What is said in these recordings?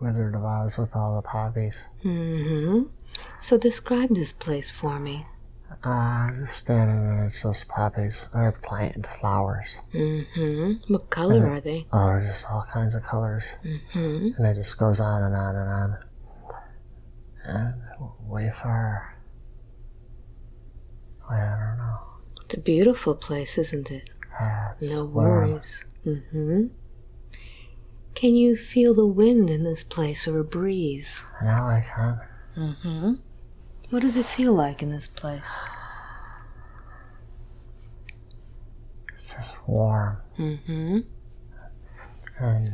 Wizard of Oz with all the poppies. Mm-hmm. So describe this place for me. Uh, just standing there, it's just poppies. They're planted flowers. Mm-hmm. What color Uh, are they? Oh, they're just all kinds of colors. Mm-hmm. And it just goes on and on and on. And way far. I don't know. It's a beautiful place, isn't it? Uh, it's No warm. worries. Mm-hmm. Can you feel the wind in this place or a breeze? Now I can. Mm-hmm. What does it feel like in this place? It's just warm. Mm-hmm. And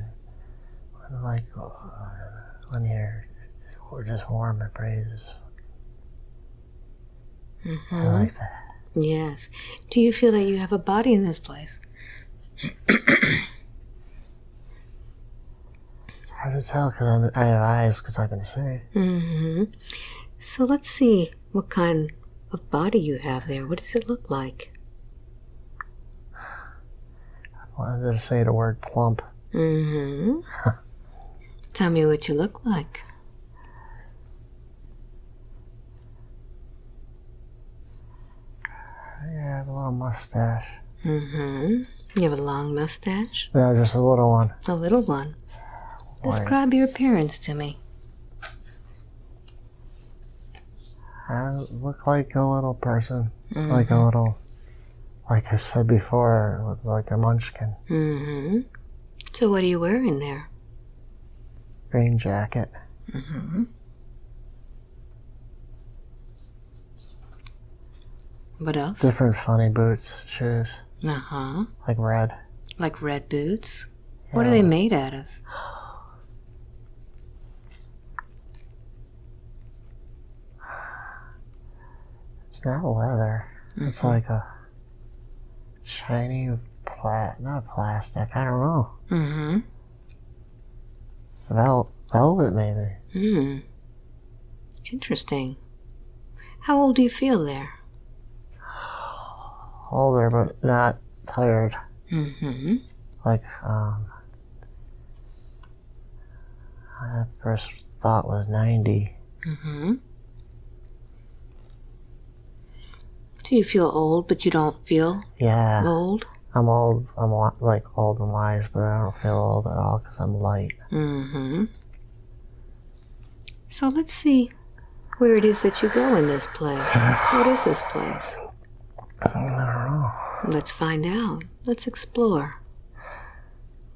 when, like uh, when you're we're just warm and breezes. I Mm-hmm. I like that. Yes. Do you feel that you have a body in this place? Hard to tell because I have eyes because I can see. Mm-hmm. So let's see what kind of body you have there. What does it look like? I wanted to say the word plump. Mm-hmm. Tell me what you look like. I have a little mustache. Mm-hmm. You have a long mustache? No, just a little one. A little one. Describe your appearance to me. I look like a little person. Mm-hmm. Like a little, like I said before, like a munchkin. Mm-hmm. So what are you wearing there? Green jacket. Mm-hmm. What else? Different funny boots, shoes. Uh-huh. Like red. Like red boots? What are they made out of? It's not leather. It's Mm-hmm. like a shiny plat, not plastic. I don't know. Mm-hmm. Vel- velvet maybe. Hmm. Interesting. How old do you feel there? Older but not tired. Mm-hmm. Like um, I first thought was ninety. Mm-hmm. Do you feel old, but you don't feel Yeah, old? I'm old. I'm like old and wise, but I don't feel old at all because I'm light. Mm-hmm. So let's see where it is that you go in this place. What is this place? I don't know. Let's find out. Let's explore.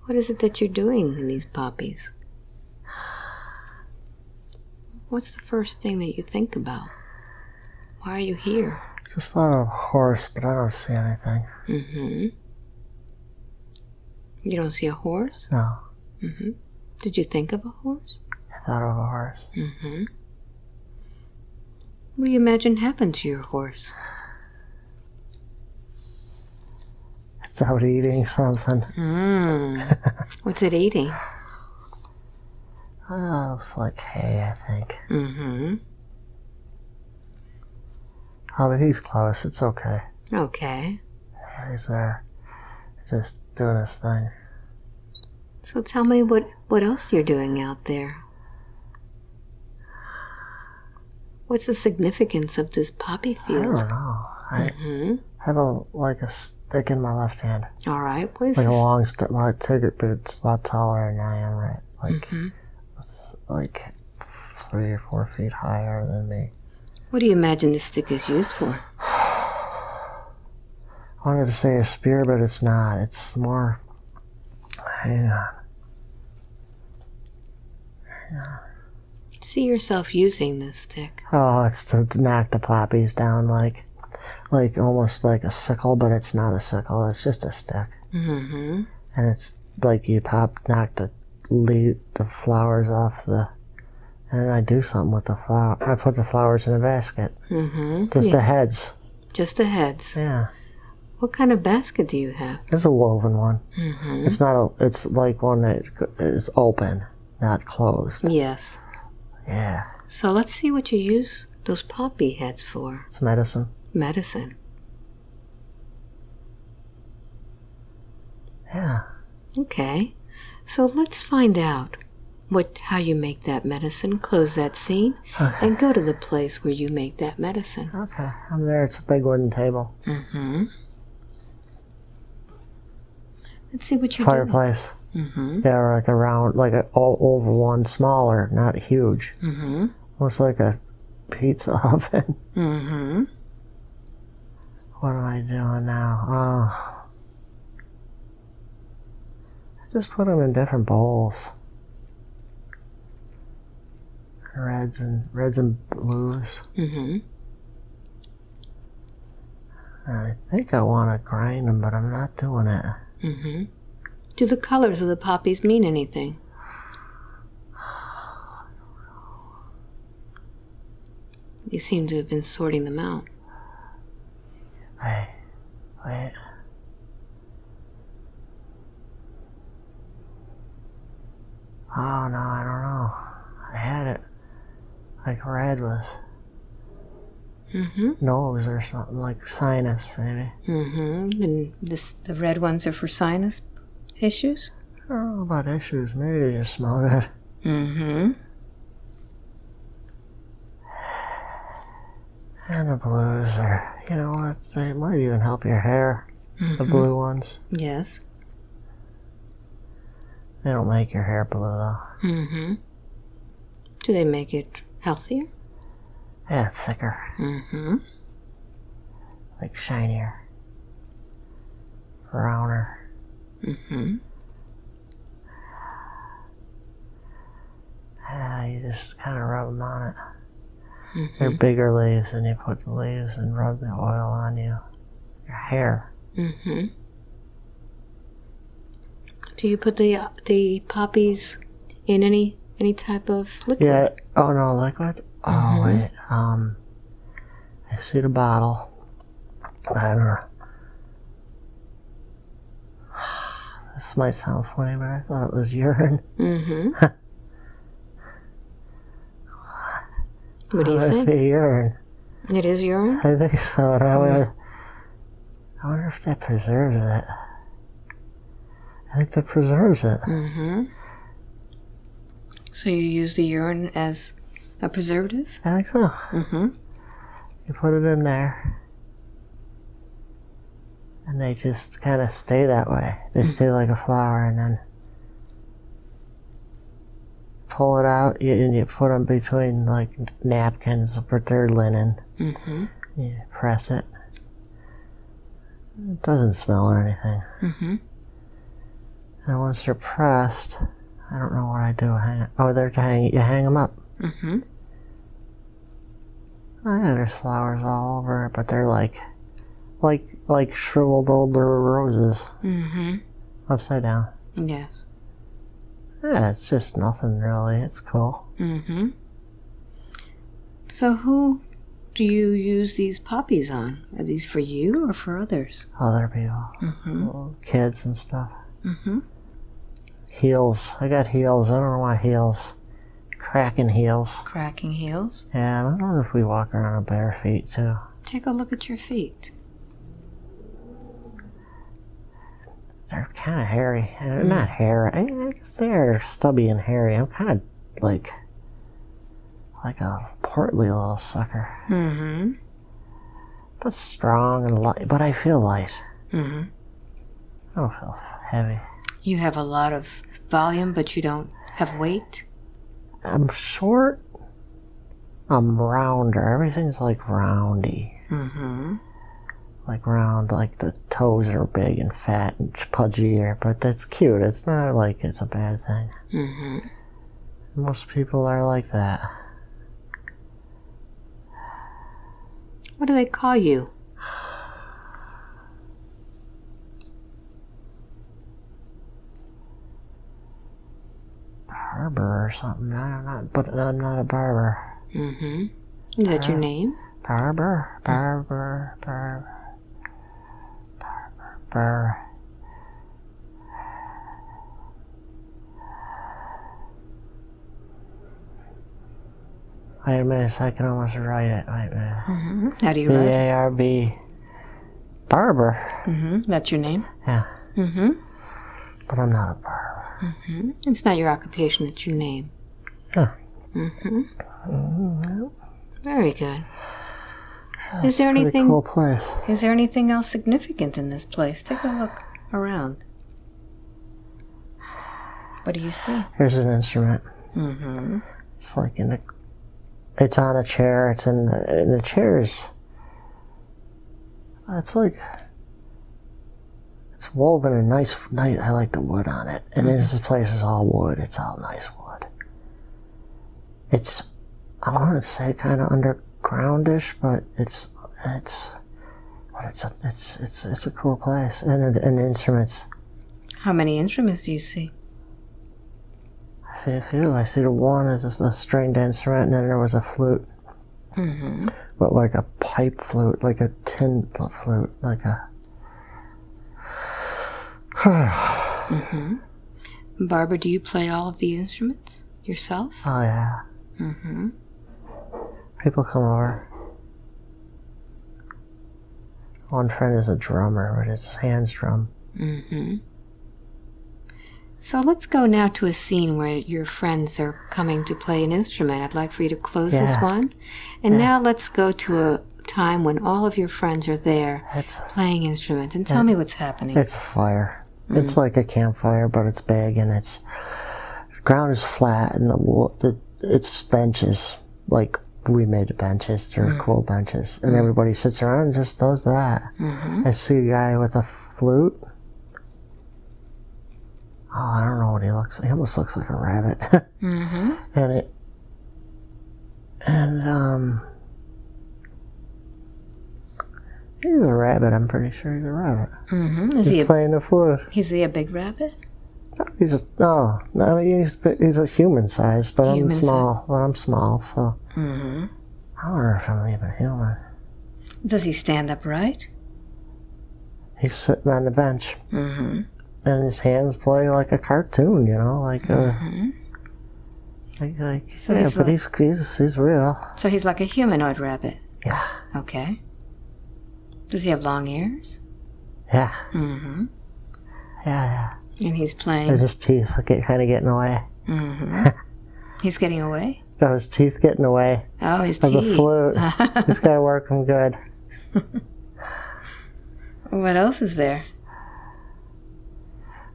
What is it that you're doing in these poppies? What's the first thing that you think about? Why are you here? Just thought of a horse, but I don't see anything. Mm-hmm. You don't see a horse? No, Mm-hmm. Did you think of a horse? I thought of a horse. Mm-hmm. What do you imagine happened to your horse? It's out eating something. Mm. What's it eating? Oh, it's like hay, I think. Mm-hmm. Oh, but he's close. It's okay. Okay. Yeah, he's there. Just doing his thing. So tell me what, what else you're doing out there. What's the significance of this poppy field? I don't know. I Mm-hmm. have a like a stick in my left hand, All right. Is like a long stick. Like ticket boots, a lot taller than I am. Right, like Mhm. it's like three or four feet higher than me. What do you imagine this stick is used for? I wanted to say a spear, but it's not. It's more. Hang on. See yourself using this stick. Oh, it's to knock the poppies down, like, like almost like a sickle, but it's not a sickle. It's just a stick, Mm-hmm. and it's like you pop, knock the leaf, the flowers off the, and I do something with the flower. I put the flowers in a basket, Mm-hmm. just the heads. Just the heads. Yeah, What kind of basket do you have? it's a woven one. Mm-hmm. It's not a. It's like one that is open, not closed. Yes. Yeah, So let's see what you use those poppy heads for. it's medicine. Medicine. Yeah, Okay. So let's find out what how you make that medicine, close that scene, and go to the place where you make that medicine. Okay, I'm there. It's a big wooden table. Mm-hmm. Let's see what you. Fireplace. Mm-hmm. Yeah, like a round, like a all oval one, smaller, not huge. Mm-hmm. Almost like a pizza oven. Mm-hmm. What am I doing now? Oh. I just put them in different bowls. Reds and reds and blues. Mm-hmm. I think I want to grind them, but I'm not doing it. Mm-hmm. Do the colors of the poppies mean anything? You seem to have been sorting them out. Wait, wait. Oh no, I don't know. I had it like red was Mm-hmm. nose or something like sinus maybe. Mm-hmm. And this, the red ones are for sinus issues? I don't know about issues. Maybe they just smell good. Mm-hmm. And the blues are, you know what? They might even help your hair. The Mhm. blue ones. Yes. They don't make your hair blue though. Mm-hmm. Do they make it healthier? Yeah, thicker, Mm-hmm. like shinier, browner. Mm-hmm. Yeah, you just kind of rub them on it. Mm-hmm. They're bigger leaves, and you put the leaves and rub the oil on you, your hair. Mm-hmm. Do you put the the poppies in any any type of liquid? Yeah. Oh no, liquid. Oh Mhm. wait. Um, I see the bottle. I don't know. This might sound funny, but I thought it was urine. Mm-hmm. what do you It think? be urine. It is urine? I think so. And I, wonder, I wonder if that preserves it. I think that preserves it. Mm-hmm. So you use the urine as a preservative? I think so. Mm-hmm. You put it in there. And they just kind of stay that way. They stay like a flower and then pull it out you, and you put them between like napkins but they're linen. Mm-hmm. You press it. It doesn't smell or anything. Mm-hmm. And once they're pressed, I don't know what I do. Hang, oh, they're to hang. You hang them up. Mm-hmm. Oh yeah, there's flowers all over it, but they're like, like, like shriveled older roses Mm-hmm. upside down. Yes. Yeah, it's just nothing really. It's cool. Mm-hmm. So who do you use these poppies on? Are these for you or for others? Other people, Mm-hmm. kids and stuff. Mm-hmm. Heels. I got heels. I don't know why heels. Cracking heels. Cracking heels. Yeah, I don't know if we walk around on bare feet too. Take a look at your feet. They're kind of hairy. They're not hairy. I I guess they're stubby and hairy. I'm kind of like, like a portly little sucker, Mm-hmm. but strong and light. But I feel light. Mm-hmm. I don't feel heavy. You have a lot of volume, but you don't have weight. I'm short. I'm rounder. Everything's like roundy. Mm-hmm. Like round, like the toes are big and fat and pudgy, but that's cute. It's not like it's a bad thing. Mm-hmm. Most people are like that. What do they call you? Barber or something. I'm not, but I'm not a barber. Mm-hmm. Is that your name? Barber, barber, barber, barber, barber. Wait a minute, I can almost write it. Wait a minute. Mm-hmm. How do you write? A R B. Barber. Mm-hmm. That's your name. Yeah, Mm-hmm. But I'm not a barber. Mm-hmm. It's not your occupation, it's your name. Mm-hmm. Mm, Very good. Is there a anything- cool place? Is there anything else significant in this place? Take a look around. What do you see? Here's an instrument. Mm-hmm. It's like in a. It's on a chair. It's in the, in the chairs. It's like. It's woven in nice, nice. I like the wood on it, and this place is all wood. It's all nice wood. It's, I want to say kind of undergroundish, but it's it's, but it's a it's it's it's a cool place, and and instruments. How many instruments do you see? I see a few. I see the one is a, a stringed instrument, and then there was a flute. Mm-hmm. but like a pipe flute, like a tin flute, like a. Mm-hmm. Barber, do you play all of the instruments yourself? Oh yeah, Mm-hmm. people come over. One friend is a drummer, but his hands drum. Mm-hmm. So let's go now to a scene where your friends are coming to play an instrument. I'd like for you to close this Yeah. one. And Yeah. now let's go to a time when all of your friends are there It's playing instruments and tell Yeah. me what's happening. it's a fire. It's like a campfire, but it's big and it's the ground is flat and the, the it's benches like we made benches. They're cool benches, and everybody sits around and just does that. Mm-hmm. I see a guy with a flute. Oh, I don't know what he looks like. He almost looks like a rabbit. Mm-hmm. and it and um he's a rabbit, I'm pretty sure he's a rabbit. Mm-hmm. Is he He's a, playing the flute. is he a big rabbit? He's a no, no, he's he's a human size, but Human I'm size. small. Well, I'm small, so Mm-hmm. I wonder if I'm even human. Does he stand upright? He's sitting on the bench, Mm-hmm. and his hands play like a cartoon, you know, like a Mm-hmm. like, like So yeah, he's but like- he's he's he's real. So he's like a humanoid rabbit. Yeah, Okay. Does he have long ears? yeah, Mm-hmm. yeah, yeah. And he's playing. And his teeth are get, kind of getting away. Mm-hmm. he's getting away. Got his teeth getting away Oh, his of the teeth. flute. He's got to work them good. what else is there?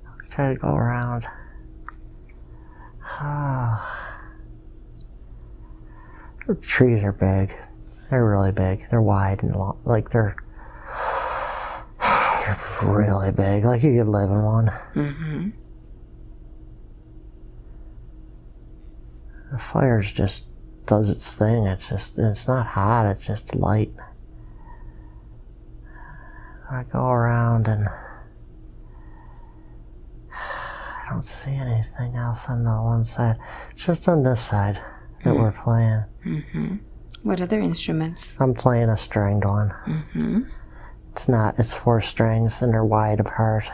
I'll try to go around. Oh. The trees are big. They're really big. They're wide and long. Like they're, they're really big. Like you could live in one. Mm-hmm. The fire's just does its thing. It's just it's not hot. It's just light. I go around and I don't see anything else on the one side. It's just on this side that we're playing. Mm-hmm. What other instruments? I'm playing a stringed one. Mm-hmm. It's not. It's four strings and they're wide apart.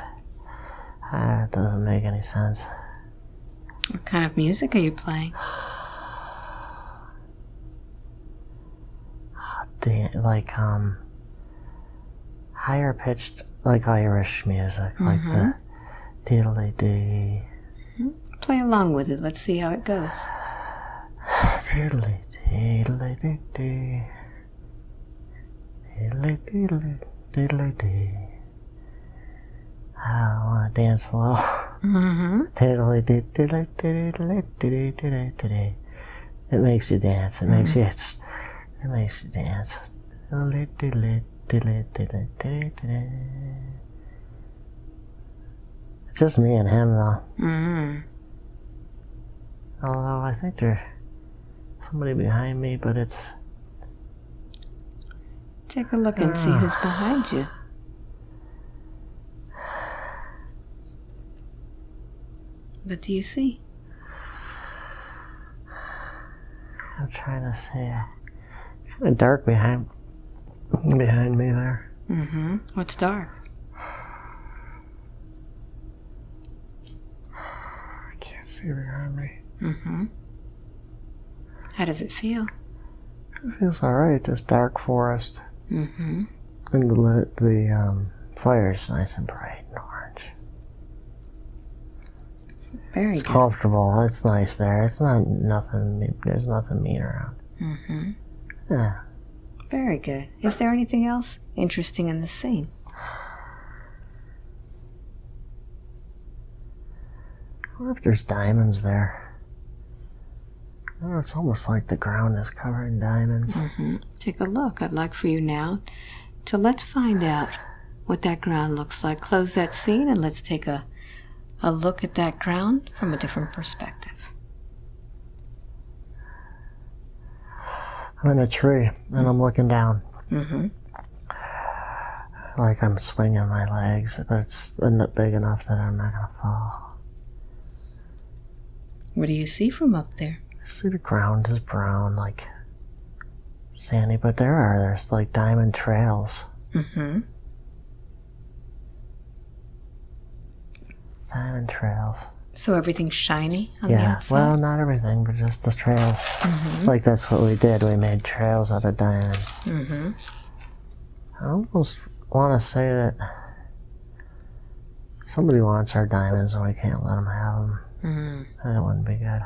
Uh, it doesn't make any sense. What kind of music are you playing? like um higher pitched like Irish music, like the diddly dee Play along with it. Let's see how it goes. diddly diddly dee dee diddly diddly diddly dee. I want to dance a little. Mm-hmm. Diddly dee diddly diddly diddly diddly diddly. It makes you dance. It makes you. It's, it makes you dance. Diddly diddly diddly diddly diddly diddly. It's just me and him though. Mm-hmm. Although I think there's somebody behind me, but it's Take a look and see who's behind you. What do you see? I'm trying to see. Kind of dark behind behind me there. Mm-hmm. What's dark? I can't see behind me. Mm-hmm. How does it feel? It feels alright. Just dark forest, Mm-hmm. and the the um, fire's nice and bright and orange. Very It's good. comfortable. It's nice there. It's not nothing. There's nothing mean around. Mm-hmm. Yeah. Very good. Is there anything else interesting in the scene? I wonder if there's diamonds there. Oh, it's almost like the ground is covered in diamonds. Mm-hmm. Take a look. I'd like for you now to let's find out what that ground looks like. Close that scene and let's take a, a look at that ground from a different perspective. I'm in a tree and I'm looking down, Mm-hmm. like I'm swinging my legs, but it's not big enough that I'm not gonna fall. What do you see from up there? I see the ground is brown, like sandy, but there are there's like diamond trails. Mm-hmm. Diamond trails. So everything's shiny on the Yeah, well, not everything, but just the trails. mm-hmm. Like that's what we did. We made trails out of diamonds. Mm-hmm. I almost want to say that somebody wants our diamonds and we can't let them have them. Mm-hmm. That wouldn't be good.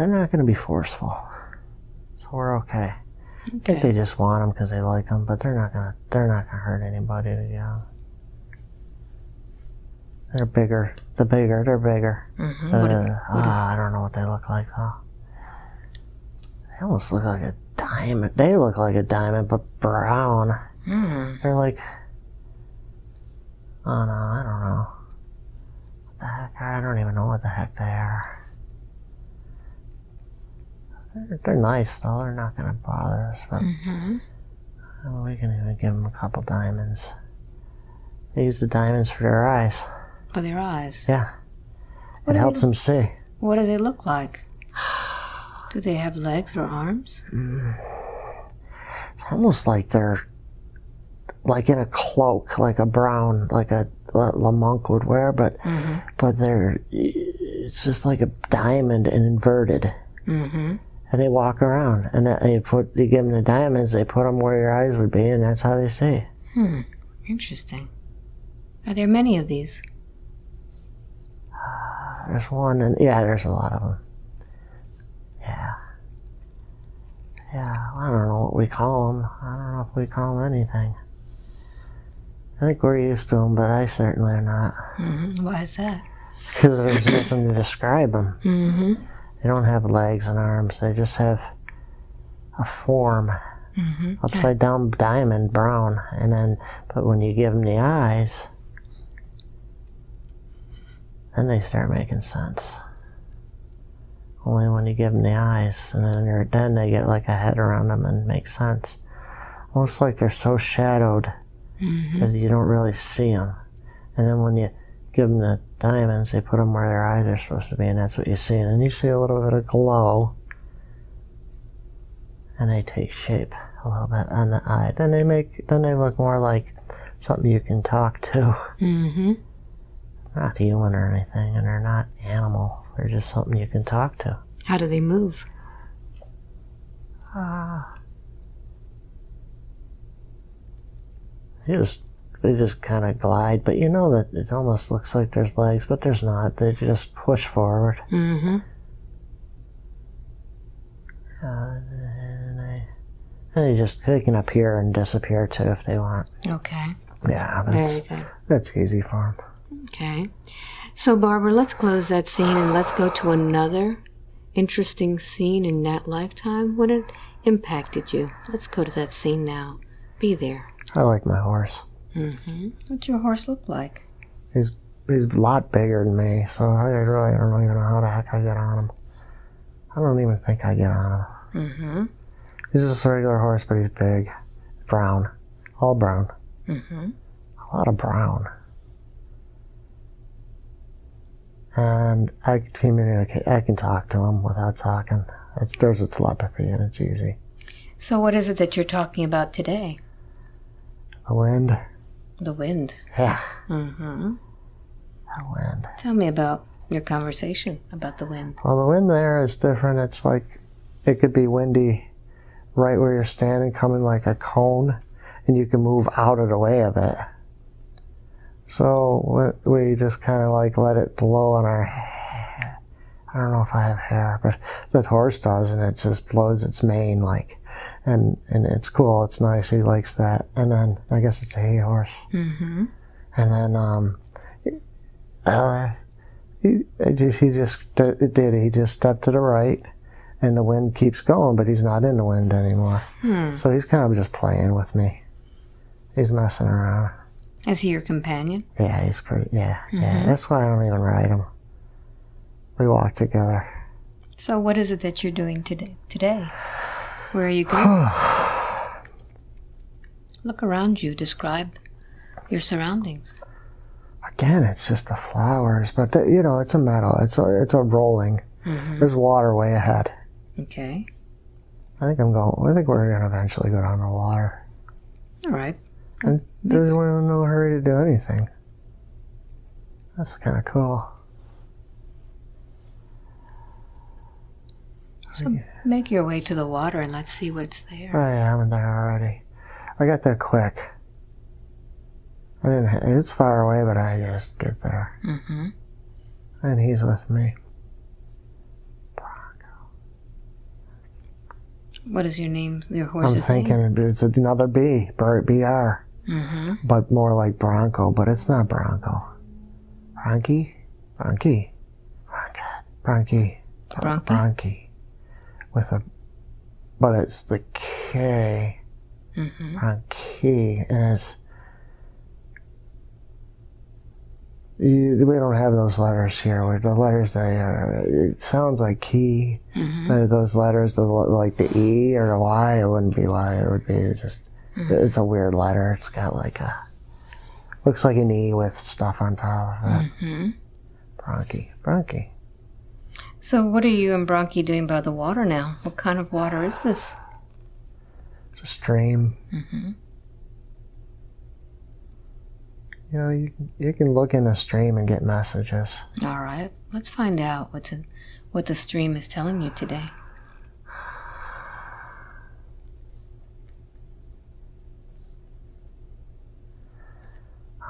They're not going to be forceful, so we're okay. I think they just want them because they like them, but they're not gonna. They're not gonna hurt anybody to get. They're bigger. The bigger, they're bigger. Mm-hmm. Uh, if- ah, I don't know what they look like though. They almost look like a diamond. They look like a diamond, but brown. Mm. They're like, oh no, I don't know. What the heck? I don't even know what the heck they are. They're, they're nice though. They're not gonna bother us, but Mm-hmm. uh, we can even give them a couple diamonds. They use the diamonds for their eyes. For their eyes. Yeah, What it helps they- them see. What do they look like? Do they have legs or arms? It's almost like they're like in a cloak, like a brown, like a la, la monk would wear, but Mm-hmm. but they're it's just like a diamond and inverted. Mm-hmm. And they walk around, and they put you give them the diamonds, they put them where your eyes would be, and that's how they see. Hmm. Interesting. Are there many of these? There's one, and yeah, there's a lot of them. Yeah. Yeah, I don't know what we call them. I don't know if we call them anything. I think we're used to them, but I certainly am not. Mm-hmm. Why is that? Because there's nothing to describe them. Mm-hmm. They don't have legs and arms. They just have a form, Mm-hmm. upside down diamond brown, and then but when you give them the eyes, then they start making sense. Only when you give them the eyes, and then you're, then they get like a head around them and make sense. Almost like they're so shadowed Mm-hmm. that you don't really see them. And then when you give them the diamonds, they put them where their eyes are supposed to be, and that's what you see. And then you see a little bit of glow, and they take shape a little bit on the eye. Then they make, then they look more like something you can talk to. Mm-hmm. Not human or anything, and they're not animal. They're just something you can talk to. How do they move? Ah. They just they just kind of glide, but you know that it almost looks like there's legs, but there's not. They just push forward. Mm-hmm. Uh, and they, and they just they can appear and disappear too if they want. Okay. Yeah, that's that's easy for them. Okay. So, Barber, let's close that scene and let's go to another interesting scene in that lifetime when it impacted you. Let's go to that scene now. Be there. I like my horse. Mm-hmm. What's your horse look like? He's he's a lot bigger than me, so I really don't even know how the heck I get on him. I don't even think I get on him. Mm-hmm. He's just a regular horse, but he's big, brown, all brown, Mm-hmm. a lot of brown. And I can communicate. I can talk to him without talking. It's there's a telepathy, and it's easy. So, what is it that you're talking about today? The wind, The wind. yeah, Mm-hmm. the wind. Tell me about your conversation about the wind. Well, the wind there is different. It's like it could be windy right where you're standing, coming like a cone, and you can move out of the way of it. So we we just kind of like let it blow on our I don't know if I have hair, but that horse does, and it just blows its mane like, and and it's cool. It's nice. He likes that. And then I guess it's a hay horse. Mm-hmm. And then um, uh, he just he just it did. He just stepped to the right, and the wind keeps going, but he's not in the wind anymore. Hmm. So he's kind of just playing with me. He's messing around. Is he your companion? Yeah, he's pretty. Yeah, yeah. That's why I don't even ride him. We walk together. So what is it that you're doing today? Today, where are you going? Look around you. Describe your surroundings. Again, it's just the flowers, but the, you know, it's a meadow. It's a it's a rolling. Mm-hmm. There's water way ahead. Okay. I think I'm going. I think we're gonna eventually go down the water, All right. and there's no hurry to do anything. That's kind of cool. So make your way to the water and let's see what's there. I am there already. I got there quick. I didn't. It's far away, but I just get there, Mm-hmm. and he's with me. Bronco. What is your name? Your horse name? I'm horse's thinking it's another B, Br- BR. Mm-hmm. but more like Bronco, but it's not Bronco. Bronchi? Bronchi. Bronca. Bronchi. Bronchi? With a, but it's the K. Mm-hmm. Bronchi, and it's, you, we don't have those letters here. The letters they are, it sounds like key. Mm-hmm. Uh, those letters, the, like the E or the Y, it wouldn't be Y. It would be just. It's a weird letter. It's got like a. Looks like an E with stuff on top of it. Mm-hmm. Bronchi. Bronchi. So what are you and Bronchi doing by the water now? What kind of water is this? It's a stream. Mm-hmm. You know, you, can- you can look in a stream and get messages. All right. Let's find out what the what the stream is telling you today.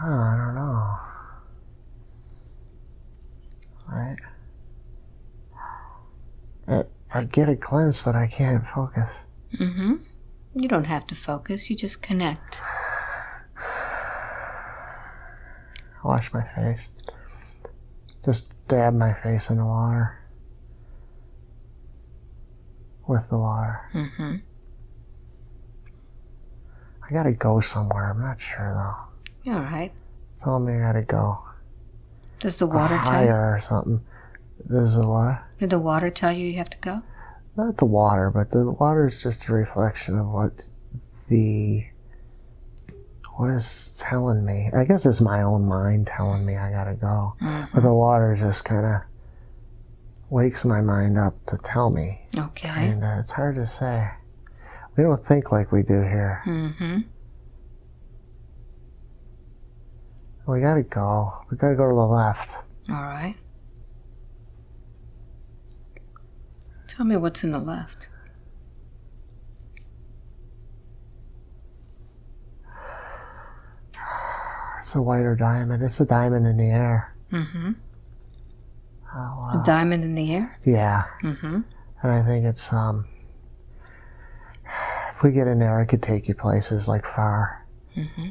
I don't know. Right? I, I get a glimpse, but I can't focus. Mm-hmm. You don't have to focus. You just connect. Wash my face. Just dab my face in the water. With the water. Mm-hmm. I gotta go somewhere. I'm not sure though. All right. Tell me I gotta go. Does the water higher or something. Is what? Did the water tell you you have to go? Not the water, but the water is just a reflection of what the what is telling me. I guess it's my own mind telling me I gotta go. But the water just kind of wakes my mind up to tell me. Okay. And uh, it's hard to say. We don't think like we do here. Mm-hmm. We gotta go. We gotta go to the left. All right. Tell me what's in the left. It's a whiter diamond. It's a diamond in the air. Mm-hmm. Oh, A diamond in the air. Yeah. Mm-hmm. And I think it's, um, if we get in there, I could take you places like far. Mm-hmm.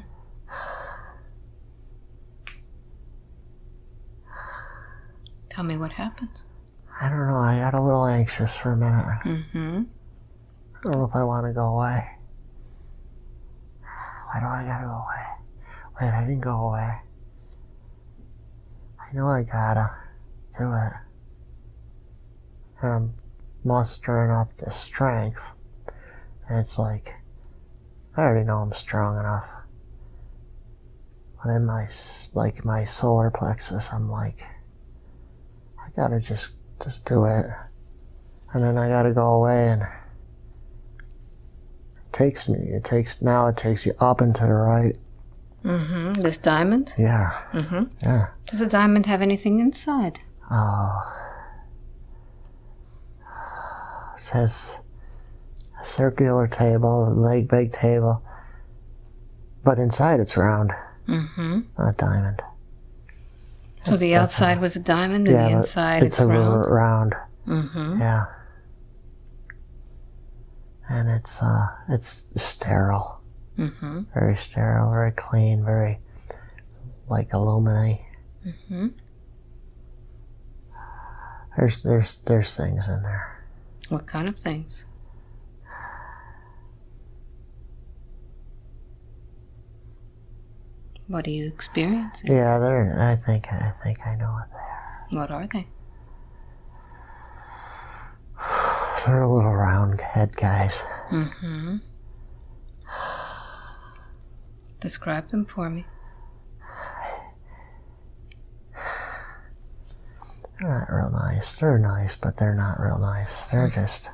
Tell me what happens. I don't know. I got a little anxious for a minute. Mm-hmm. I don't know if I want to go away. Why do I gotta go away? Wait, I can go away. I know I gotta do it. I'm mustering up the strength. And it's like, I already know I'm strong enough. But in my, like, my solar plexus, I'm like, I gotta just, just do it. And then I gotta go away and it takes me. It takes now. It takes you up and to the right. Mm-hmm. This diamond. Yeah, Mm-hmm. yeah. Does the diamond have anything inside? Oh, it says a circular table, a leg big table, but inside it's round. Mm-hmm. not diamond. So the outside was a diamond and the inside it's it's, a round. r- round. Mm-hmm. Yeah. And it's uh it's sterile. Mm-hmm. Very sterile, very clean, very like illuminate. Mm-hmm. There's there's there's things in there. What kind of things? What are you experiencing? Yeah, they're I think I think I know what they are. What are they? They're little round head guys. Mm-hmm. Describe them for me. They're not real nice. They're nice, but they're not real nice. They're just.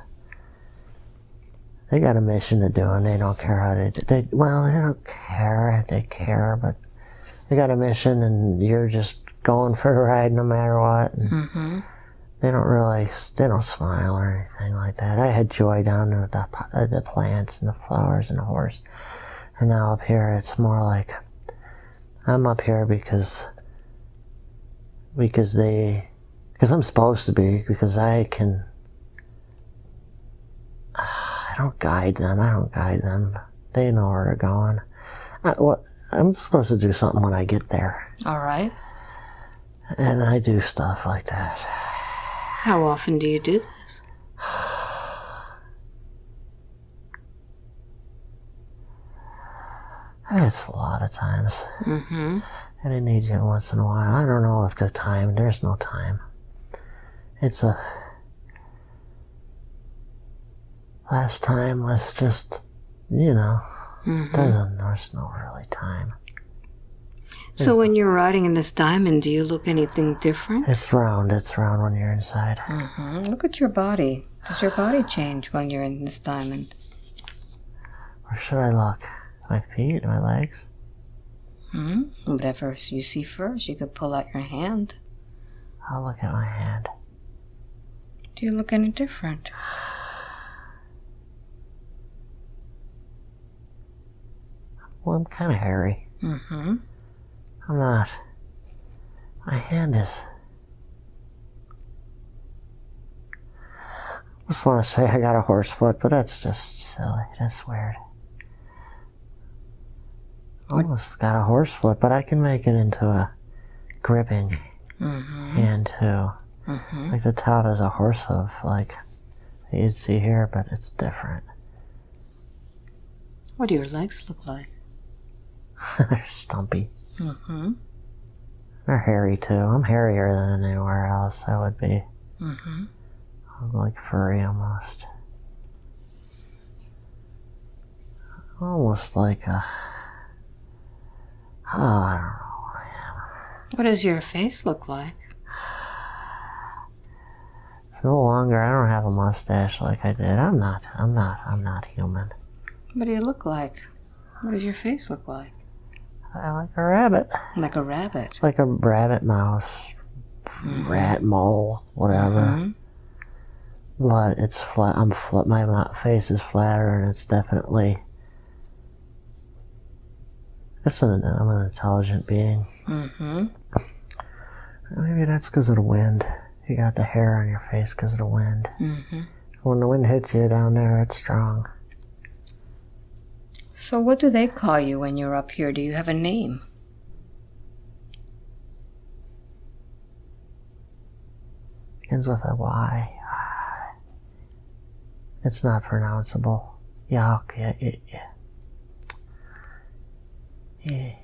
They got a mission to do, and they don't care how they. They well, they don't care. They care, but they got a mission, and you're just going for the ride no matter what. And Mm-hmm. they don't really. They don't smile or anything like that. I had joy down at the at the plants and the flowers and the horse, and now up here it's more like. I'm up here because. Because they because I'm supposed to be, because I can. I don't guide them. I don't guide them. They know where they're going. I, what, I'm supposed to do something when I get there, All right. and I do stuff like that. How often do you do this? It's a lot of times, Mm-hmm. and I need you once in a while. I don't know if the time. There's no time. It's a. Last time was just, you know, Mm-hmm. doesn't. There's no really time. So when you're riding in this diamond, do you look anything different? It's round. It's round when you're inside. Mm-hmm. Look at your body. Does your body change when you're in this diamond? Where should I look? My feet, my legs. Hmm? Whatever you see first, you could pull out your hand. I'll look at my hand. Do you look any different? Well, I'm kind of hairy. Mm-hmm. I'm not. My hand is. I just want to say I got a horse foot, but that's just silly. That's weird. I almost got a horse foot, but I can make it into a gripping Mm-hmm. hand too. Mm-hmm. Like the top is a horse hoof, like you'd see here, but it's different. What do your legs look like? They're stumpy. Mm-hmm. They're hairy too. I'm hairier than anywhere else. I would be. Mm-hmm. I'm like furry almost. Almost like a. Oh, I don't know what I am. What does your face look like? It's no longer. I don't have a mustache like I did. I'm not. I'm not. I'm not human. What do you look like? What does your face look like? I like a rabbit. Like a rabbit. Like a rabbit, mouse, rat, mole, whatever. Mhm. But it's flat. I'm flat. My face is flatter, and it's definitely. It's an. I'm an intelligent being. Mm-hmm. Maybe that's because of the wind. You got the hair on your face because of the wind. Mm-hmm. When the wind hits you down there, it's strong. So what do they call you when you're up here? Do you have a name? Begins with a Y. It's not pronounceable. Yauk. Yeah, yeah, yeah. Yeah.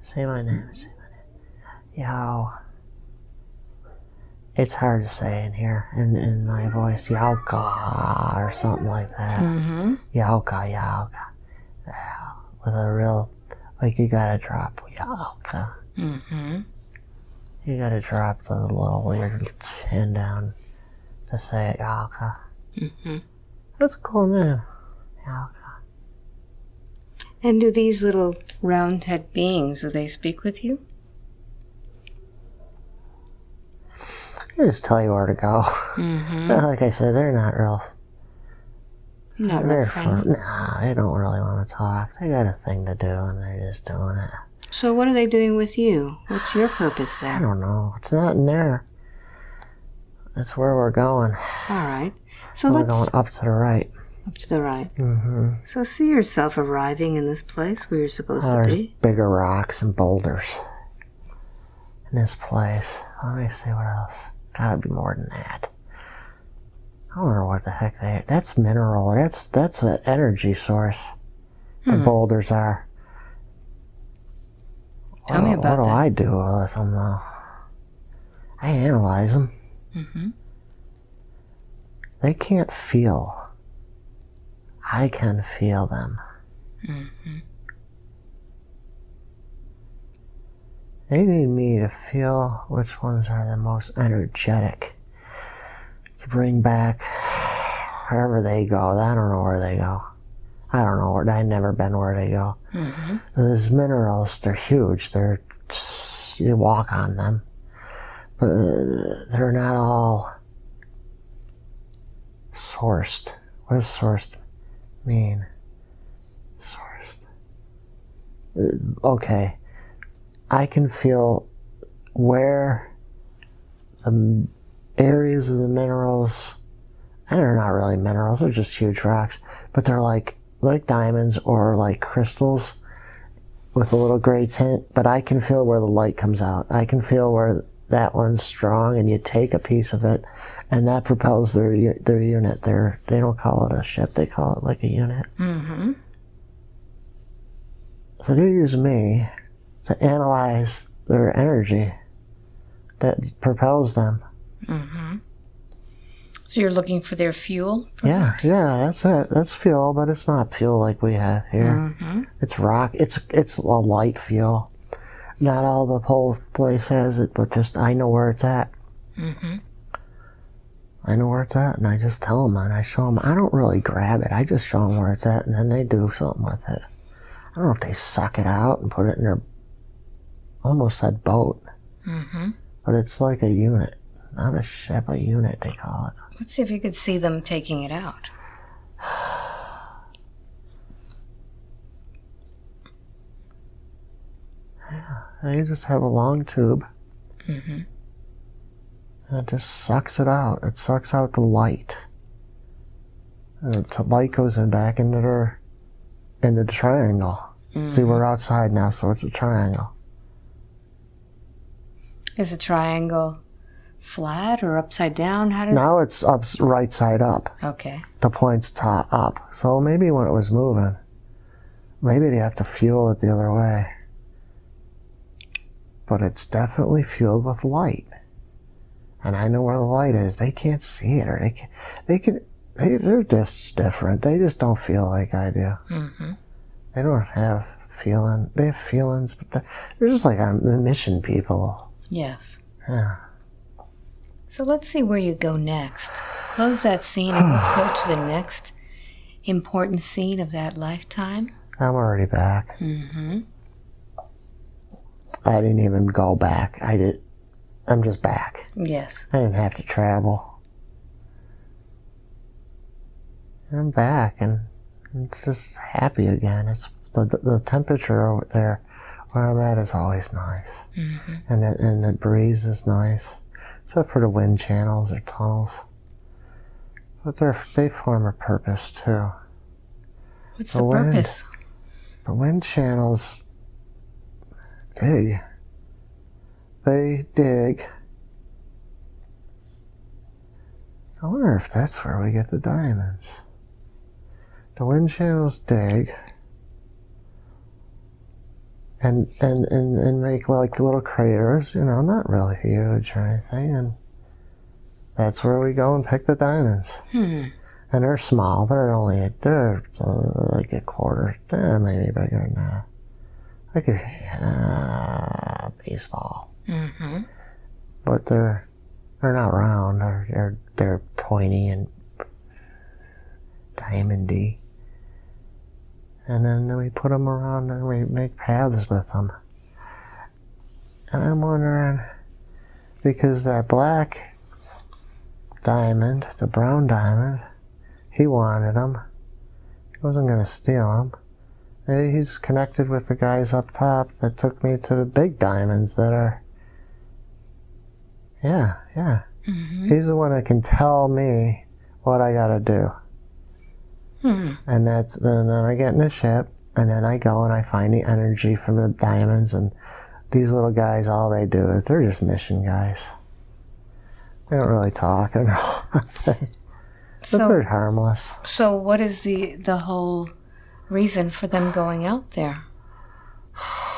Say my name. Say my name. Yow. It's hard to say in here, in, in my voice. Yauka, or something like that. Mm-hmm. Yauka, Yauka. Yeah, With a real, like you gotta drop Yauka. Mm-hmm. You gotta drop the little your chin down to say it, Yauka. Mm-hmm. That's a cool name. Yauka. And do these little round head beings, do they speak with you? They just tell you where to go. Mm-hmm. Like I said, they're not real. Not They're real friendly. nah, they don't really want to talk. They got a thing to do and they're just doing it. So what are they doing with you? What's your purpose there? I don't know. It's not in there. That's where we're going. All right. So We're let's going up to the right. up to the right. Mm-hmm. So see yourself arriving in this place where you're supposed to There's be. bigger rocks and boulders in this place. Let me see what else. Gotta be more than that. I don't know what the heck they. That's mineral. That's that's an energy source. The Hmm. boulders are. Tell me What- about What do that. I do with them though? I analyze them. Mm-hmm. They can't feel. I can feel them. Mm-hmm. They need me to feel which ones are the most energetic to bring back wherever they go. I don't know where they go. I don't know where. I've never been where they go. Mm-hmm. These minerals, they're huge. They're you walk on them, but uh, they're not all sourced. What does sourced mean? Sourced. Uh, Okay, I can feel where the areas of the minerals. And they're not really minerals; they're just huge rocks. But they're like like diamonds or like crystals with a little gray tint, but I can feel where the light comes out. I can feel where that one's strong, and you take a piece of it, and that propels their their unit. Their they don't call it a ship; they call it like a unit. Mm-hmm. So they use me to analyze their energy that propels them. Mm-hmm. So you're looking for their fuel? Yeah, yeah, that's it. That's fuel, but it's not fuel like we have here. Mm-hmm. It's rock. It's it's a light fuel. Not all the whole place has it, but just I know where it's at. Mm-hmm. I know where it's at, and I just tell them, and I show them. I don't really grab it. I just show them where it's at, and then they do something with it. I don't know if they suck it out and put it in their. Almost said boat, Mm-hmm. but it's like a unit, not a ship. A unit they call it. Let's see if you could see them taking it out. Yeah, they just have a long tube, Mm-hmm. and it just sucks it out. It sucks out the light. And the light goes in back into their into the triangle. See, we're outside now, so it's a triangle. Is a triangle flat or upside down? How does? Now it's up right side up. Okay. The point's top up. So maybe when it was moving, maybe they have to fuel it the other way. But it's definitely fueled with light. And I know where the light is. They can't see it, or they can. They can. They, they're just different. They just don't feel like I do. Mm-hmm. They don't have feeling. They have feelings, but they're, they're just like um, mission people. Yes. Yeah. So let's see where you go next. Close that scene and let's go to the next important scene of that lifetime. I'm already back. Mm-hmm. I didn't even go back. I did. I'm just back. Yes. I didn't have to travel. I'm back and it's just happy again. It's the the temperature over there where I'm at is always nice, Mm-hmm. and the, and the breeze is nice, except for the wind channels or tunnels. But they they form a purpose too. What's The the, wind. purpose? The wind channels dig. They dig. I wonder if that's where we get the diamonds. The wind channels dig and and, and, and make like little craters, you know, not really huge or anything, and that's where we go and pick the diamonds. Hmm. And they're small. They're only they're like a quarter, maybe bigger than that. Like a uh, baseball, Mm-hmm. but they're they're not round. They're they're, they're pointy and diamondy. And then we put them around and we make paths with them. And I'm wondering because that black diamond, the brown diamond, he wanted them. He wasn't gonna steal them. Maybe he's connected with the guys up top that took me to the big diamonds that are. Yeah, yeah. Mm-hmm. He's the one that can tell me what I gotta do. Hmm. And that's then then I get in the ship, and then I go and I find the energy from the diamonds. And these little guys, all they do is they're just mission guys. They don't really talk or nothing. But they're harmless. so what is the the whole reason for them going out there?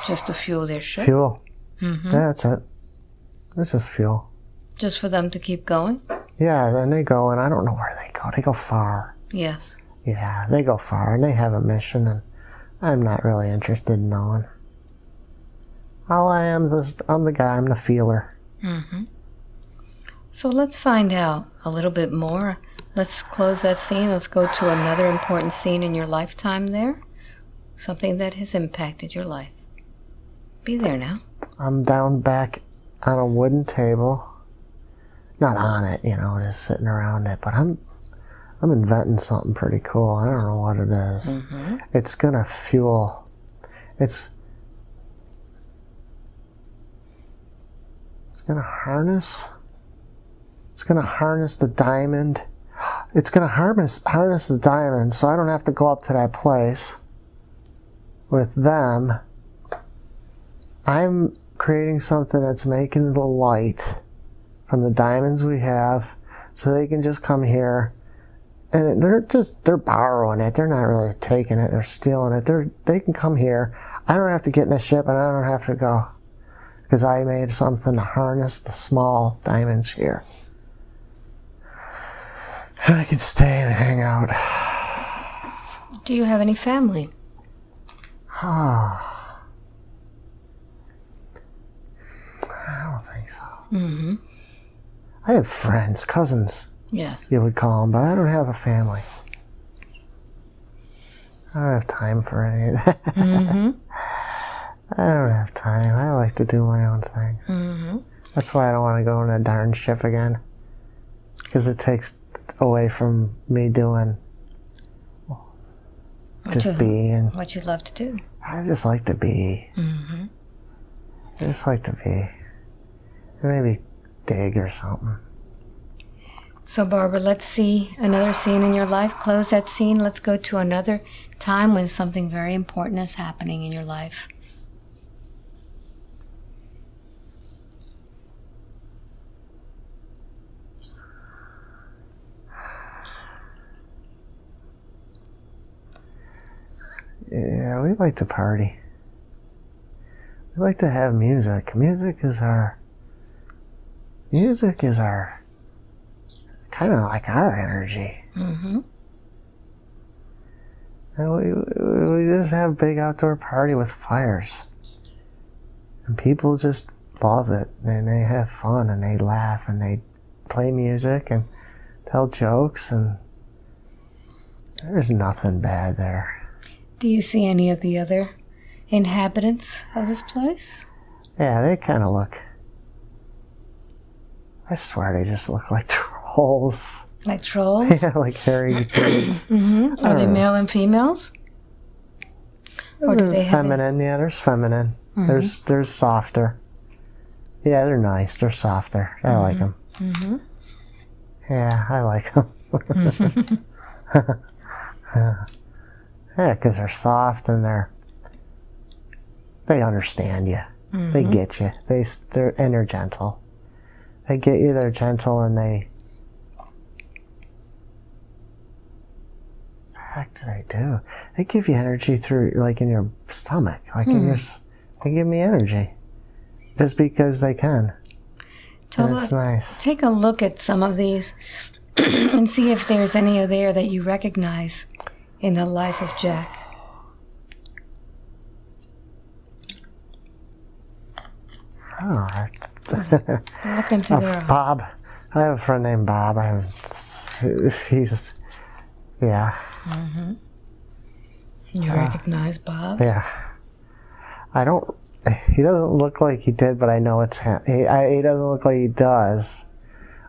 Just to fuel their ship? Fuel. hmm Yeah, that's it. It's just fuel. Just for them to keep going? Yeah, then they go, and I don't know where they go. They go far. Yes. Yeah, they go far, and they have a mission, and I'm not really interested in knowing. All I am is I'm the guy. I'm the feeler. Mm-hmm. So let's find out a little bit more. Let's close that scene. Let's go to another important scene in your lifetime there. Something that has impacted your life. Be there now. I'm down back on a wooden table. Not on it, you know, just sitting around it. But I'm, I'm inventing something pretty cool. I don't know what it is. hmm It's gonna fuel. It's. It's gonna harness. It's gonna harness the diamond. It's gonna harness harness the diamond, so I don't have to go up to that place with them. I'm creating something that's making the light from the diamonds we have, so they can just come here and they're just they're borrowing it. They're not really taking it or stealing it. They're they can come here. I don't have to get in a ship, and I don't have to go because I made something to harness the small diamonds here. And I can stay and hang out. Do you have any family? Ah, I don't think so. Mm-hmm. I have friends, cousins, Yes. you would call them, but I don't have a family. I don't have time for any of that. hmm I don't have time. I like to do my own thing. hmm That's why I don't want to go on a darn ship again. Because it takes away from me doing just you, being. what you love to do. I just like to be. hmm I just like to be. Maybe dig or something. So, Barber, let's see another scene in your life. Close that scene. Let's go to another time when something very important is happening in your life. Yeah, we like to party. We like to have music. Music is our. Music is our. Kind of like our energy. Mm-hmm. And we, we just have a big outdoor party with fires. And people just love it. And they have fun and they laugh and they play music and tell jokes and there's nothing bad there. Do you see any of the other inhabitants of this place? Yeah, they kind of look. I swear they just look like trolls. Like trolls? yeah, like hairy dudes. hmm Are they Uh, male and females? Or do they have feminine? Yeah, there's feminine. Mhm. There's there's softer. Yeah, they're nice. They're softer. I like them. hmm Yeah, I like them. yeah, because they're soft and they're they understand you. They get you. They they're and they're gentle. They get you. They're gentle and they. Heck do they do? They give you energy through, like in your stomach, like in your. They give me energy, just because they can. Tell And us- it's nice. Take a look at some of these and see if there's any of there that you recognize in the life of Jack. Oh, I- Look into Uh. Bob. I have a friend named Bob. I'm, he's yeah, Mm-hmm. You uh, recognize Bob? Yeah. I don't. He doesn't look like he did, but I know it's him. He, I, he doesn't look like he does,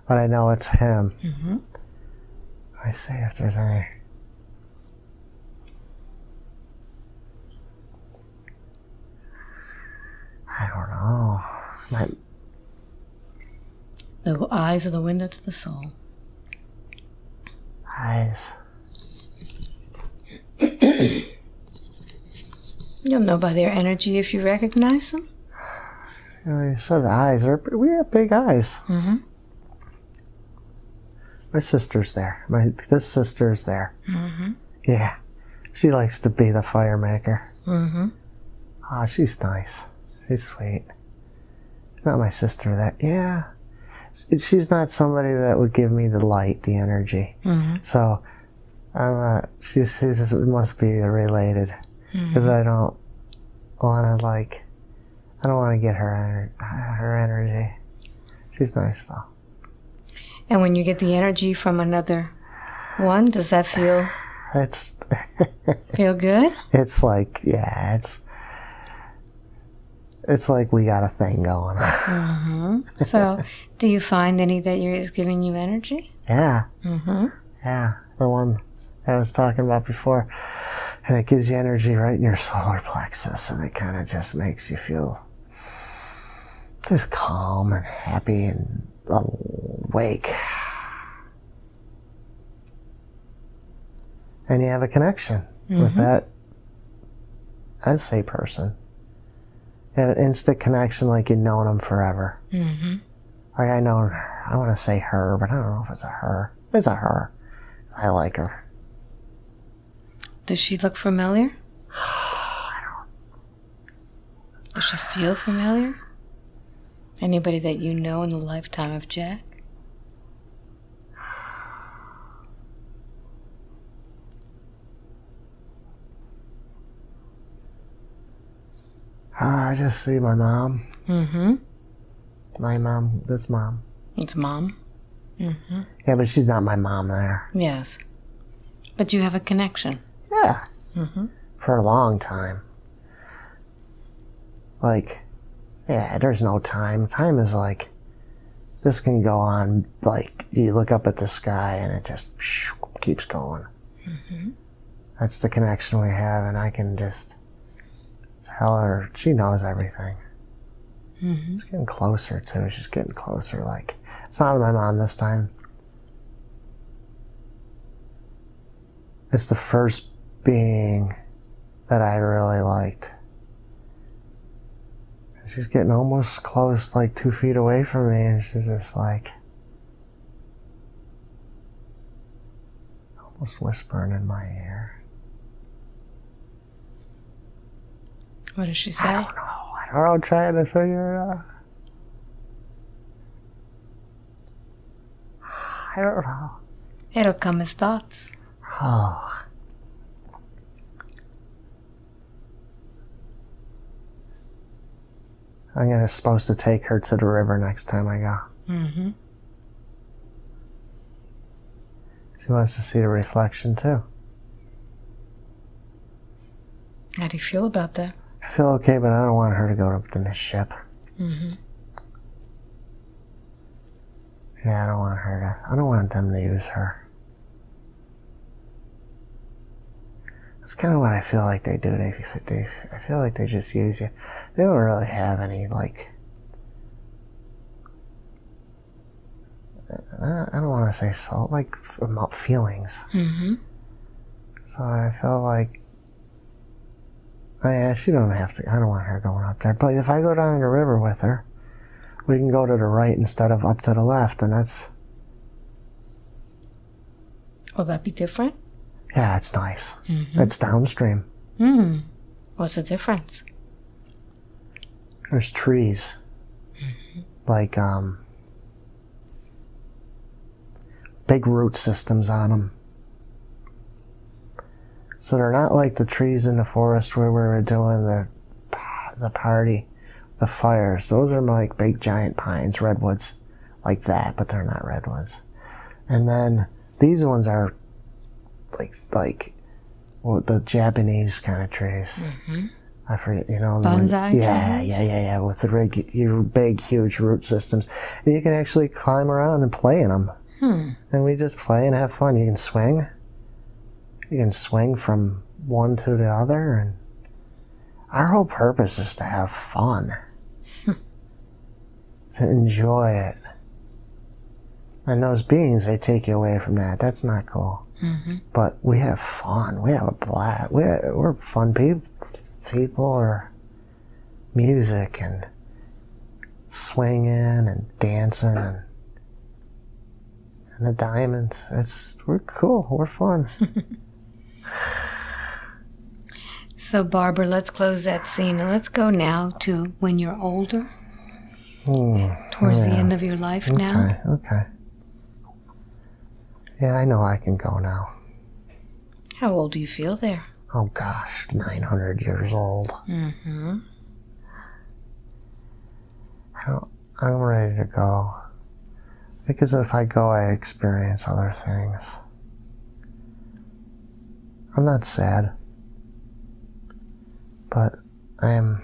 but I know it's him. Mm-hmm. I see if there's any. I don't know. My... The eyes are the window to the soul. Eyes. You'll know by their energy if you recognize them. You, know, you said eyes. Are, we have big eyes. Mm-hmm. My sister's there. My this sister's there. Mm-hmm. Yeah, she likes to be the fire maker. Mm-hmm. Oh, she's nice. She's sweet. Not my sister. That yeah, she's not somebody that would give me the light, the energy. Mm-hmm. So I'm not. She's, she's just, it must be related because I don't want to like. I don't want to get her her energy. She's nice though. And when you get the energy from another one, does that feel It's feel good? it's like yeah, it's it's like we got a thing going. Mm-hmm. So, do you find any that you're, is giving you energy? yeah, Mm-hmm. yeah, the one I was talking about before, and it gives you energy right in your solar plexus, and it kind of just makes you feel just calm and happy and awake. And you have a connection with that, I'd say, person. You have an instant connection like you've known them forever. Mm-hmm. Like I know her. I want to say her, but I don't know if it's a her. It's a her. I like her. Does she look familiar? I don't. Does she feel familiar? Anybody that you know in the lifetime of Jack? I just see my mom. Mm-hmm. My mom. This mom. It's mom. Mm-hmm. Yeah, but she's not my mom there. Yes. But you have a connection. Yeah. Mm-hmm. For a long time. Like, yeah, there's no time. Time is like, this can go on, like, you look up at the sky and it just keeps going. That's the connection we have, and I can just tell her, she knows everything. Mm-hmm. She's getting closer, too. She's getting closer. Like, it's not my mom this time. It's the first being that I really liked. She's getting almost close, like two feet away from me, and she's just like almost whispering in my ear. What does she say? I don't know. I don't know. Trying to figure it out. I don't know. It'll come as thoughts. Oh. I'm gonna supposed to take her to the river next time I go. Mm-hmm. She wants to see the reflection too. How do you feel about that? I feel okay, but I don't want her to go up in this ship. Mm-hmm. Yeah, I don't want her to. I don't want them to use her. That's kind of what I feel like they do. They, they, I feel like they just use you. They don't really have any like. I don't want to say salt, like about feelings. Mm-hmm. So I felt like, oh yeah, she don't have to. I don't want her going up there. But if I go down the river with her, we can go to the right instead of up to the left, and that's Will that be different? Yeah, it's nice. Mm-hmm. It's downstream. Hmm. What's the difference? There's trees, like um, big root systems on them. So they're not like the trees in the forest where we were doing the the party, the fires. Those are like big giant pines, redwoods, like that, but they're not redwoods. And then these ones are like like well, the Japanese kind of trees. Mm-hmm. I forget, you know, the one- Bonsai yeah, yeah, yeah, yeah, with the big, you- big, huge root systems, and you can actually climb around and play in them. Hmm. And we just play and have fun. You can swing. You can swing from one to the other, and our whole purpose is to have fun, to enjoy it. And those beings, they take you away from that. That's not cool. Mm-hmm. But we have fun. We have a blast. We, we're fun people, people, are music and swinging and dancing and and the diamonds. It's we're cool. We're fun. So, Barber, let's close that scene and let's go now to when you're older, Hmm. towards the end of your life now. Okay. Yeah, I know I can go now. How old do you feel there? Oh gosh, 900 years old. Mm-hmm. I don't, I'm ready to go. Because if I go, I experience other things. I'm not sad. But I'm.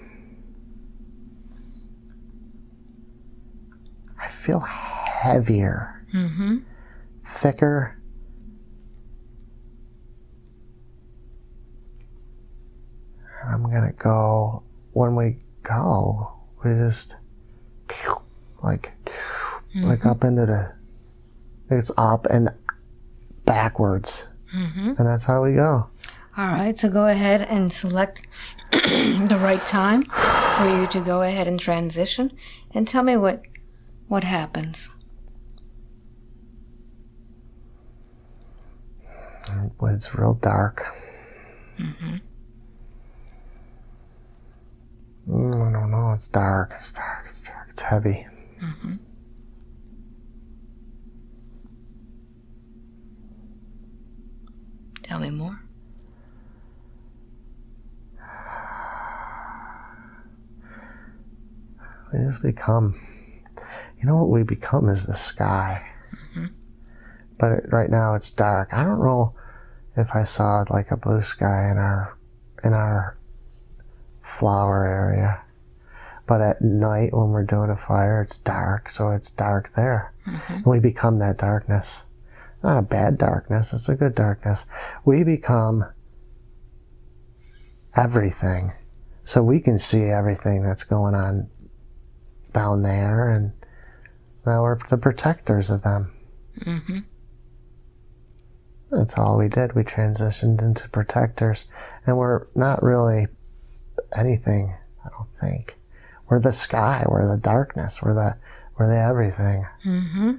I feel heavier, Mm-hmm. Thicker. I'm gonna go. When we go, we just. Like. Like up into the. It's up and backwards. Mm-hmm. And that's how we go. All right, so go ahead and select the right time for you to go ahead and transition, and tell me what what happens. When it's real dark. Mm-hmm. Mm, I don't know. It's dark. It's dark. It's dark. It's heavy. Mm-hmm. Tell me more. We just become. You know what we become is the sky. But it, right now it's dark. I don't know if I saw like a blue sky in our in our flower area. But at night when we're doing a fire, it's dark, so it's dark there. And we become that darkness. Not a bad darkness, it's a good darkness. We become everything. So we can see everything that's going on down there, and now we're the protectors of them. Mm-hmm. That's all we did. We transitioned into protectors, and we're not really anything. I don't think we're the sky. We're the darkness. We're the we're the everything. Mm-hmm.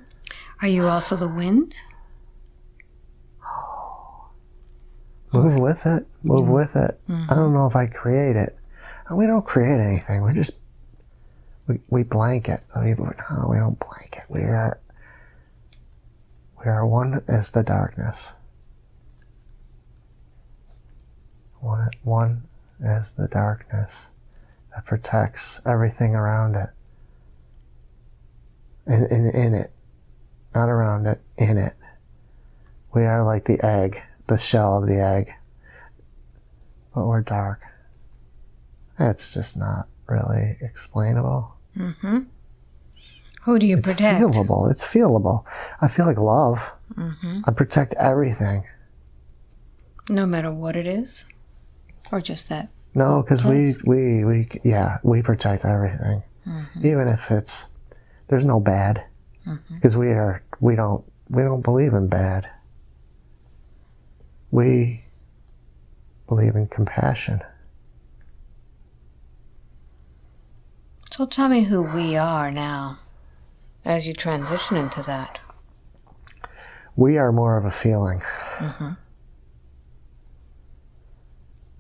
Are you also the wind? Move with it. Move with it. I don't know if I create it. And we don't create anything. We just we, we blanket. We, no, we don't blanket. We are we are one as the darkness. One one as the darkness that protects everything around it. In, in, in it. Not around it, in it. We are like the egg, the shell of the egg. But we're dark. That's just not really explainable. Mm-hmm. Who do you It's protect? feelable. It's feelable. I feel like love. Mm-hmm. I protect everything. No matter what it is, or just that. No, because we, we, we, yeah, we protect everything. Mm-hmm. Even if it's, there's no bad. Because we are, we don't, we don't believe in bad. We believe in compassion. So tell me who we are now, as you transition into that. We are more of a feeling. Mhm.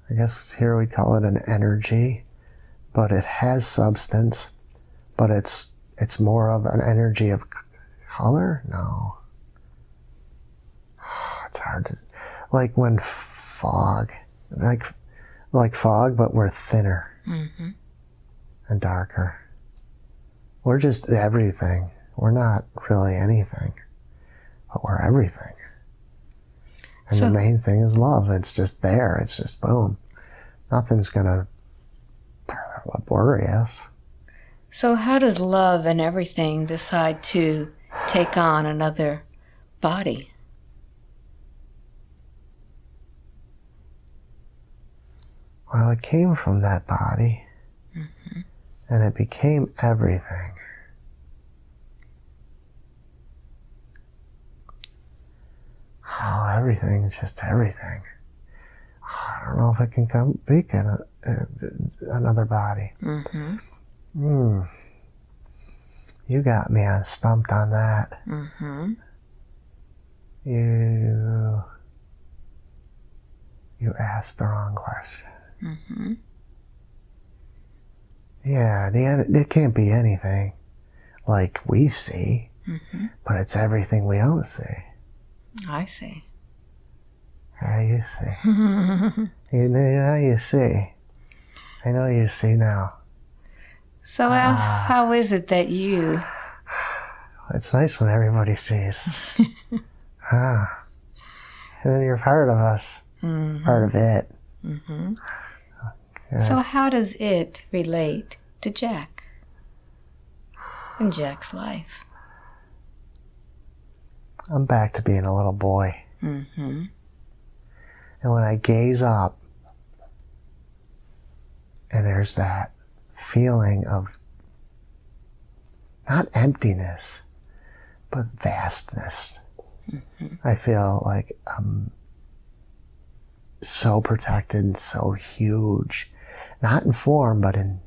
I guess here we call it an energy, but it has substance, but it's it's more of an energy of c- color. No, it's hard to like when fog, like like fog, but we're thinner Mm-hmm. and darker. We're just everything. We're not really anything, but we're everything. And So- the main thing is love. It's just there. It's just boom. Nothing's gonna worry us. So how does love and everything decide to take on another body? Well, it came from that body, mm-hmm. and it became everything. Everything is just everything. I don't know if it can come speak in a, in another body. Mm-hmm. Hmm. You got me on stumped on that. Mm-hmm. You you asked the wrong question. Mm-hmm. Yeah, the, it can't be anything like we see, Mm-hmm. but it's everything we don't see. I see. Yeah, you see. You know, you see. I know you see now. so how, how is it that you It's nice when everybody sees. ah. And then you're part of us, Mhm. part of it. Mhm. Yeah. So how does it relate to Jack and Jack's life? I'm back to being a little boy. Mm-hmm. And when I gaze up, and there's that feeling of not emptiness, but vastness. I feel like I'm so protected and so huge, not in form, but in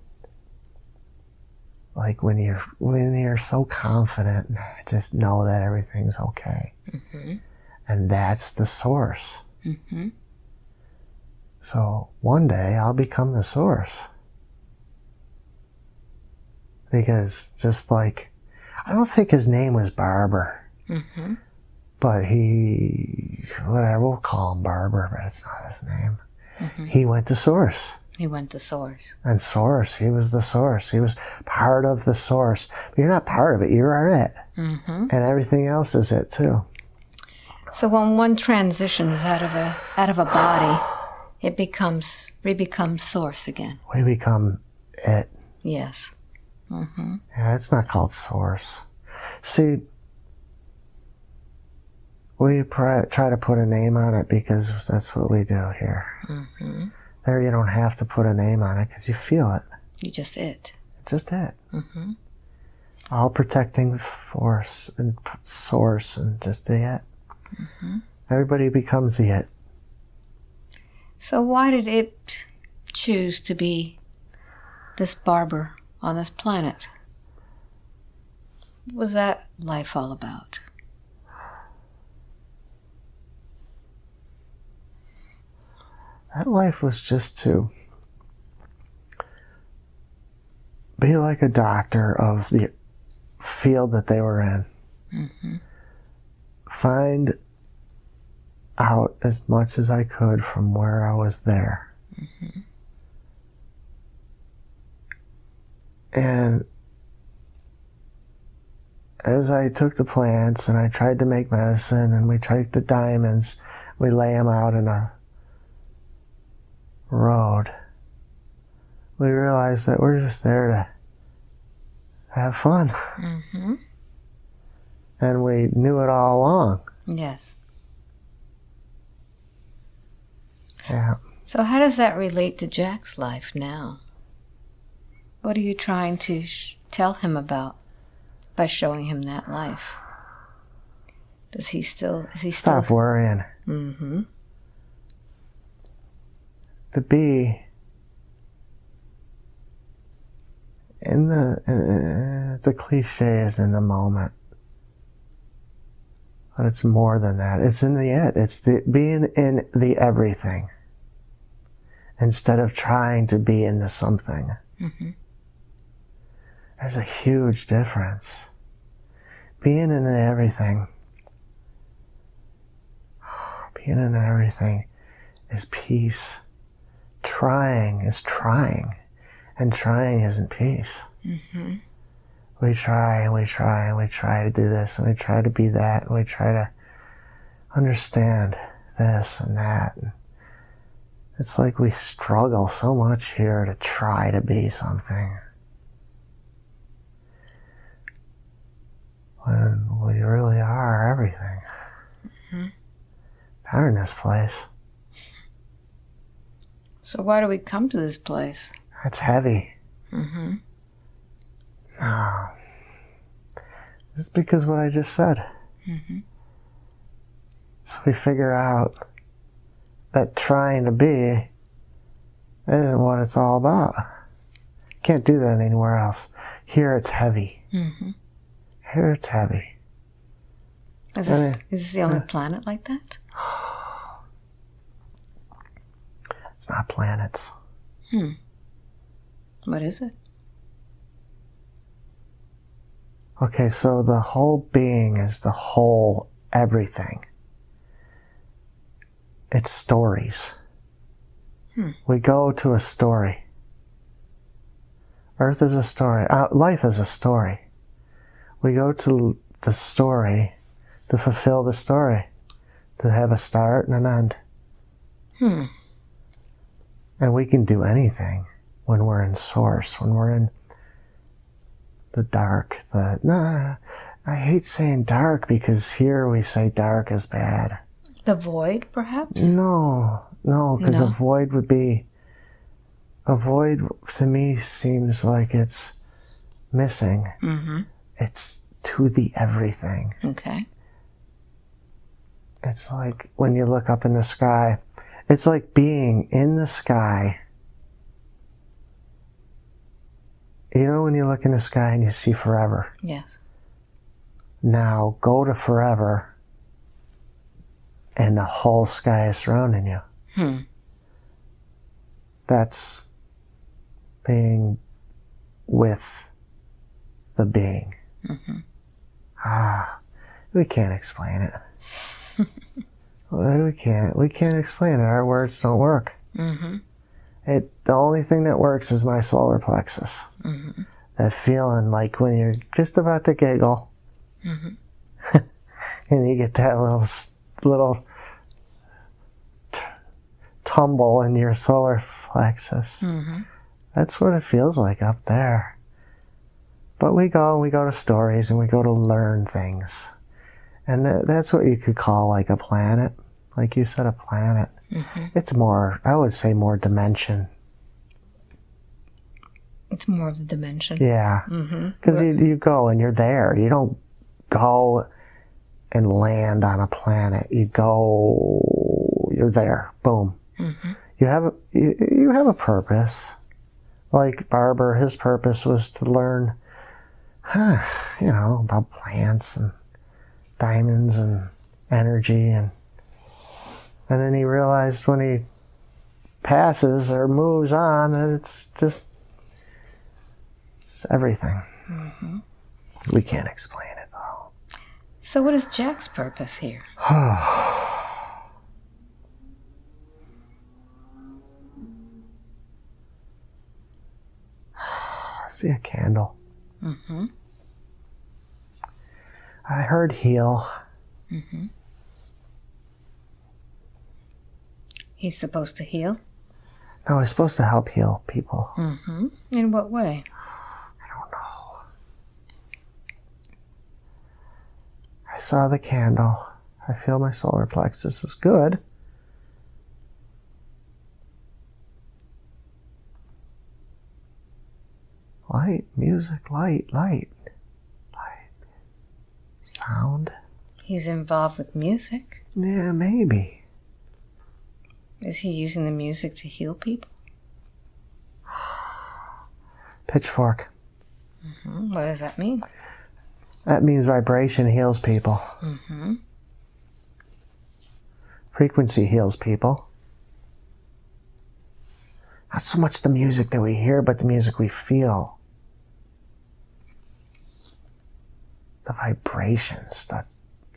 like when you're when you're so confident, and just know that everything's okay, Mm-hmm. and that's the source. Mm-hmm. So one day I'll become the source. Because just like, I don't think his name was Barber, Mm-hmm. but he, whatever, we'll call him Barber, but it's not his name. Mhm. He went to source. He went to source. And source, he was the source. He was part of the source. But you're not part of it, you're it. Mm-hmm. And everything else is it too. So when one transitions out of a out of a body, it becomes we become source again. We become it. Yes. Mm-hmm. Yeah, it's not called source. See, we pr- try to put a name on it because that's what we do here. Mm-hmm. There, you don't have to put a name on it because you feel it. You just it. Just it. Mm-hmm. All protecting force and source and just the it. Everybody becomes the it. So why did it choose to be this Barber on this planet? What was that life all about? That life was just to be like a doctor of the field that they were in. Mm-hmm. find out as much as I could from where I was there. And as I took the plants and I tried to make medicine and we tried the diamonds, we lay them out in a road. We realized that we're just there to have fun. Mm-hmm. And we knew it all along. Yes. Yeah. So how does that relate to Jack's life now? What are you trying to sh- tell him about by showing him that life? Does he still? Is he still? Stop worrying. Mm-hmm. To be in the uh, the cliche is in the moment. But it's more than that. It's in the it. It's the being in the everything instead of trying to be in the something. Mm-hmm. there's a huge difference. Being in the everything being in everything is peace trying is trying, and trying isn't peace. Mm-hmm. We try and we try and we try to do this and we try to be that and we try to understand this and that. And it's like we struggle so much here to try to be something. When we really are everything. Mhm. Down in this place. So why do we come to this place? That's heavy. Mm-hmm. No. It's because what I just said. Mm-hmm. So we figure out that trying to be isn't what it's all about. Can't do that anywhere else. Here it's heavy. Mm-hmm. Here it's heavy. Is I mean, is this the only planet like that? It's not planets. Hmm. What is it? Okay, so the whole being is the whole everything. It's stories. We go to a story. Earth is a story. Uh, life is a story. We go to the story to fulfill the story, to have a start and an end. Hmm. And we can do anything when we're in source, when we're in the dark. The nah, I hate saying dark because here we say dark is bad. The void, perhaps? No, no, because No? a void would be a void to me seems like it's missing. Mm-hmm. It's to the everything. Okay. It's like when you look up in the sky, it's like being in the sky. You know, when you look in the sky and you see forever. Yes. Now go to forever, and the whole sky is surrounding you. Hmm. That's being with the being. Ah, we can't explain it. We can't. We can't explain it. Our words don't work. Mm-hmm. It. The only thing that works is my solar plexus. That feeling like when you're just about to giggle, and you get that little little t- tumble in your solar plexus. Mm-hmm. That's what it feels like up there. But we go and we go to stories and we go to learn things. And that, that's what you could call like a planet. Like you said, a planet. It's more, I would say, more dimension. It's more of the dimension. Yeah. Mm-hmm. Because you, you go and you're there. You don't go and land on a planet. You go, you're there. Boom. You have a, you, you have a purpose. Like Barber, his purpose was to learn, huh, you know, about plants and diamonds and energy and and then he realized when he passes or moves on that it's just it's everything. We can't explain it though. So, what is Jack's purpose here? See a candle. Mm-hmm. I heard heal. Mm-hmm. He's supposed to heal. No, he's supposed to help heal people. Mm-hmm. In what way? I don't know. I saw the candle. I feel my solar plexus is good. Light, music, light, light, light, sound. He's involved with music. Yeah, maybe. Is he using the music to heal people? Pitchfork. Hmm, What does that mean? That means vibration heals people. Mm-hmm. Frequency heals people. Not so much the music that we hear, but the music we feel. The vibrations, the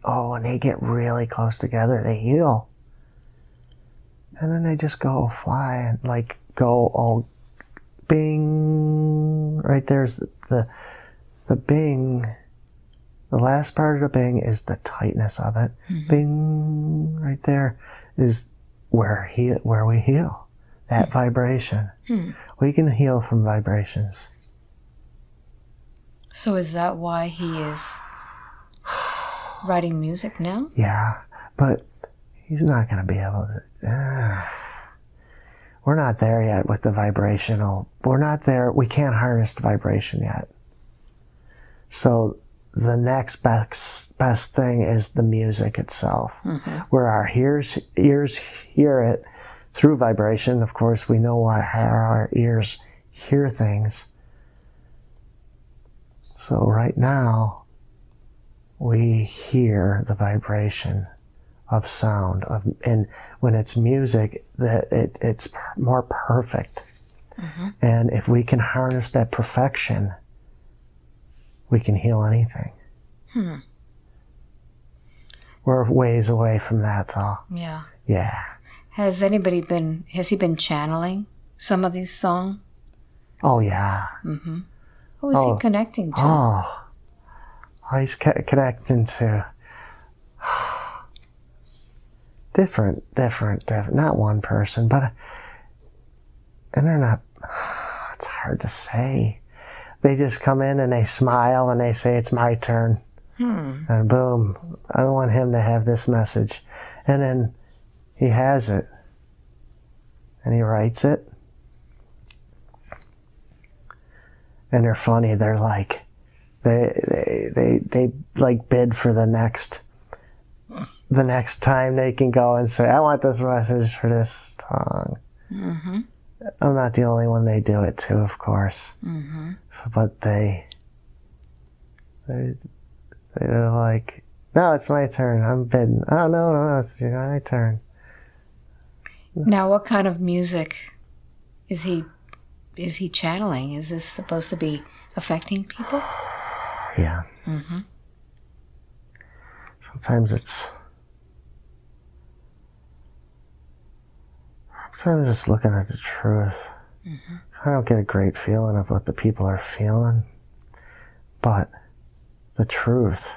oh, when they get really close together, they heal. And then they just go fly and like go all bing. Right there's the the, the bing. The last part of the bing is the tightness of it. Bing, right there is where he where we heal. That vibration. Hmm. We can heal from vibrations. So, is that why he is writing music now? Yeah, but he's not going to be able to. Uh, we're not there yet with the vibrational. We're not there. We can't harness the vibration yet. So the next best best thing is the music itself, where our ears ears hear it through vibration. Of course, we know why how our ears hear things. So right now, we hear the vibration of sound of and when it's music that it, it's per- more perfect and if we can harness that perfection we can heal anything hmm. we're ways away from that though Yeah. yeah Has anybody been? Has he been channeling some of these songs? oh yeah Who is Oh. he connecting to? oh, oh he's co- connecting to different different different not one person but uh, and they're not it's hard to say. They just come in and they smile and they say it's my turn. Hmm. And boom i want him to have this message. And then he has it. And he writes it and they're funny. They're like they they they, they like bid for the next the next time they can go and say i want this message for this song. Mm-hmm. I'm not the only one. They do it to of course. Mm-hmm. So, but they they they're like no it's my turn. I'm bidding. Oh no no no it's my turn. Now, what kind of music is he? Is he channeling? Is this supposed to be affecting people? yeah Mm-hmm. sometimes it's sometimes just looking at the truth Mm -hmm. i don't get a great feeling of what the people are feeling but the truth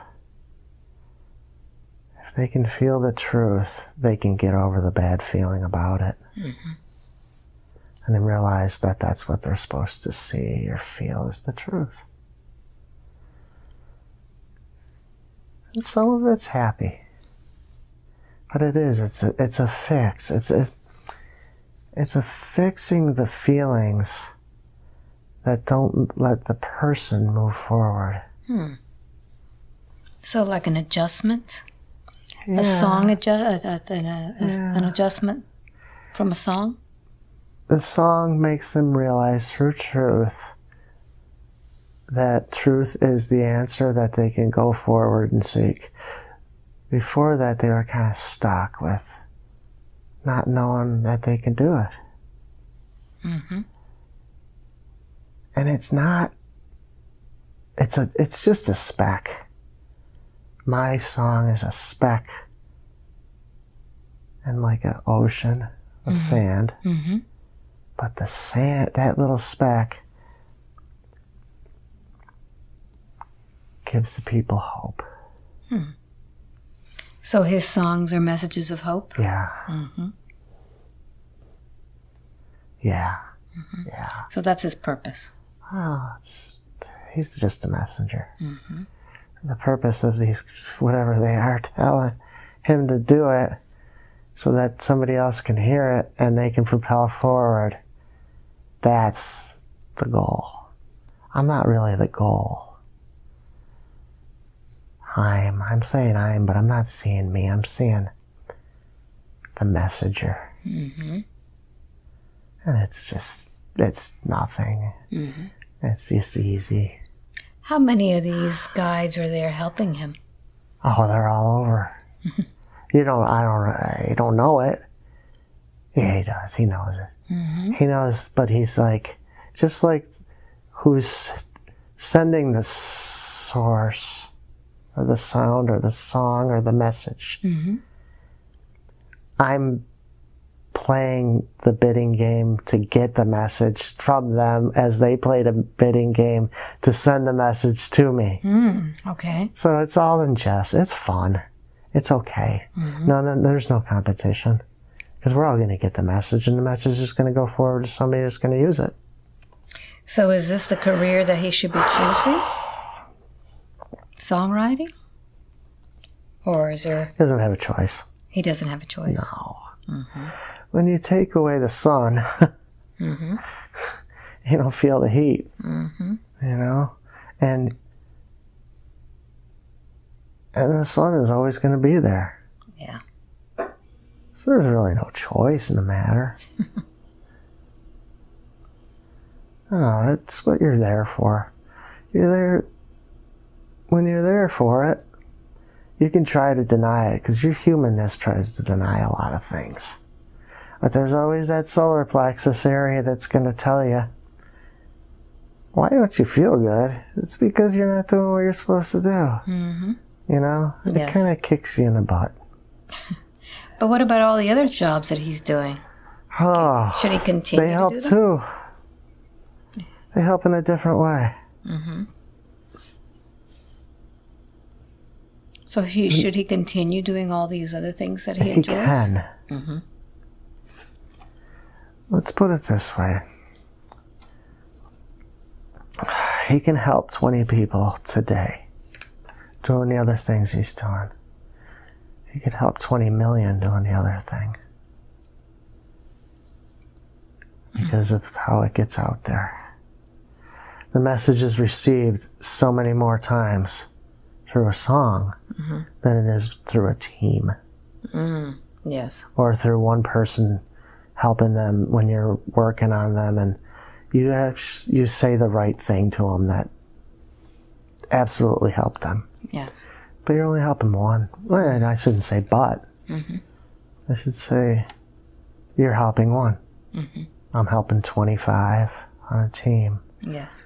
if they can feel the truth they can get over the bad feeling about it and then realize that that's what they're supposed to see or feel is the truth. And some of it's happy but it is it's a, it's a fix. It's a, it's a fixing the feelings that don't let the person move forward. Hmm. So, like an adjustment, a song adjust, uh, uh, uh, an adjustment from a song. The song makes them realize through truth that truth is the answer that they can go forward and seek. Before that, they were kind of stuck with not knowing that they can do it. Mm-hmm. And it's not, it's a, it's just a speck. My song is a speck and like an ocean of sand. Mm-hmm. But the sand, that little speck, gives the people hope. Hmm. So his songs are messages of hope. Yeah. Mm-hmm. Yeah. Mm-hmm. Yeah. So that's his purpose. Oh, it's, he's just a messenger. Mm-hmm. The purpose of these, whatever they are, telling him to do it so that somebody else can hear it and they can propel forward. That's the goal. I'm not really the goal. I'm, I'm saying I'm, but I'm not seeing me. I'm seeing the messenger. Mm-hmm. And it's just, it's nothing. Mm-hmm. It's just easy. How many of these guides are there helping him? Oh, they're all over. you don't. I don't. You don't know it. Yeah, he does. He knows it. Mm-hmm. He knows, but he's like, just like who's sending the source, or the sound, or the song, or the message. Mm-hmm. I'm playing the bidding game to get the message from them as they played a bidding game to send the message to me. Mm, okay. So it's all in jest. It's fun. It's okay. No, no, there's no competition because we're all going to get the message, and the message is going to go forward to somebody that's going to use it. So is this the career that he should be choosing? Songwriting? Or is there He doesn't have a choice. he doesn't have a choice? No. When you take away the sun, Mm-hmm. you don't feel the heat. Mm-hmm. You know, and and the sun is always going to be there. So there's really no choice in the matter. no, that's what you're there for. You're there, when you're there for it, you can try to deny it because your humanness tries to deny a lot of things. But there's always that solar plexus area that's going to tell you, why don't you feel good? It's because you're not doing what you're supposed to do. Mm-hmm. You know, it Yes. kind of kicks you in the butt. But what about all the other jobs that he's doing? Oh, Should he continue they to help do them? too. They help in a different way. So he, should he continue doing all these other things that he He enjoys? can. Mhm. Let's put it this way. He can help 20 people today doing the other things he's doing. He could help 20 million doing the other thing. Because of how it gets out there. The message is received so many more times through a song than it is through a team Mm, yes. or through one person helping them when you're working on them and you have, you say the right thing to them that absolutely helped them Yes. But you're only helping one and i shouldn't say but mm-hmm. i should say you're helping one mm-hmm. i'm helping 25 on a team Yes.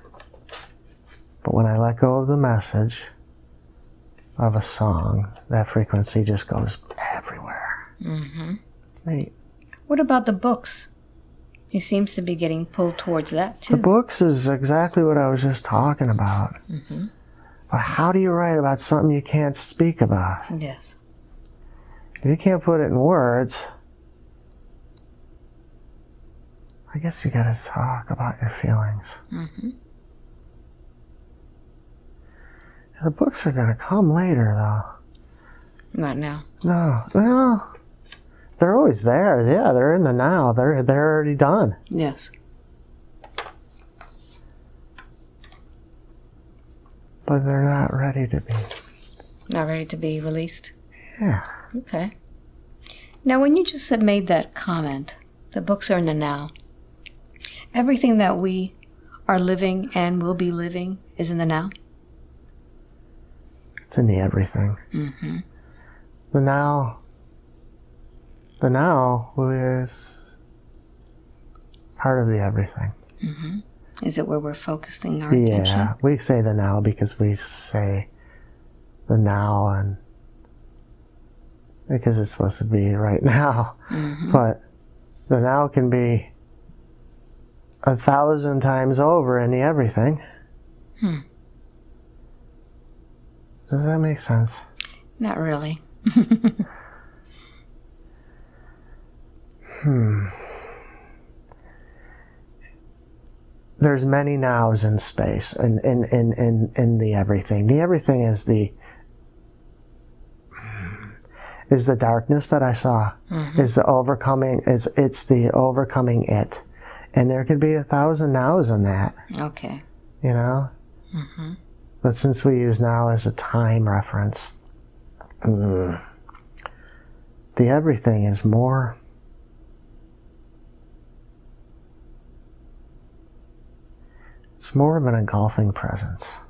but when i let go of the message of a song that frequency just goes everywhere Mm-hmm. it's neat What about the books? He seems to be getting pulled towards that too. The books is exactly what I was just talking about. Mm-hmm. But how do you write about something you can't speak about? yes. If you can't put it in words, I guess you gotta talk about your feelings. Mm-hmm. The books are gonna come later, though. Not now. No, well, they're always there. Yeah, they're in the now. They're they're already done. Yes. But they're not ready to be. Not ready to be released. Yeah. Okay. Now, when you just made that comment, the books are in the now. Everything that we are living and will be living is in the now. It's in the everything. Mm-hmm. The now. The now is part of the everything. Mm-hmm. Is it where we're focusing our attention? Yeah, we say the now because we say the now and because it's supposed to be right now. Mhm. But the now can be a thousand times over in the everything. Hmm. Does that make sense? Not really. Hmm. There's many nows in space and in, in, in, in the everything. The everything is the is the darkness that I saw. Is the overcoming is it's the overcoming it. And there could be a thousand nows in that, Okay. you know? Mm-hmm. But since we use now as a time reference, mm, the everything is more. It's more of an engulfing presence.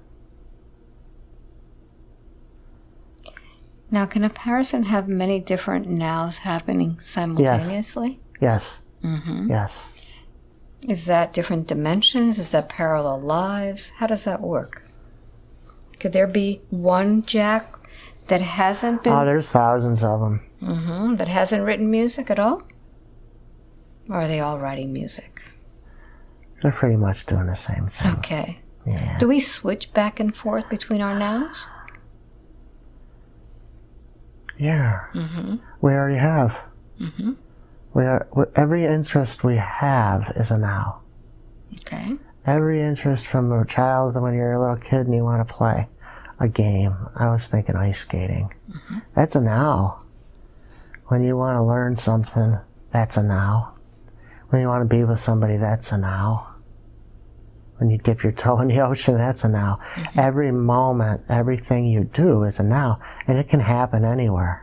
Now, can a person have many different nows happening simultaneously? Yes, Mm-hmm. yes. Is that different dimensions? Is that parallel lives? How does that work? Could there be one Jack that hasn't been Oh, there's thousands of them. Mhm, that hasn't written music at all? Or are they all writing music? They're pretty much doing the same thing. Okay. Yeah. Do we switch back and forth between our nows? Yeah. Mm-hmm. We already have. Mm-hmm. We are, every interest we have is a now. Okay. every interest from a child when you're a little kid and you want to play a game. I was thinking ice skating. Mm-hmm. That's a now. When you want to learn something, that's a now. When you want to be with somebody, that's a now. When you dip your toe in the ocean, that's a now. Every moment, everything you do is a now, and it can happen anywhere.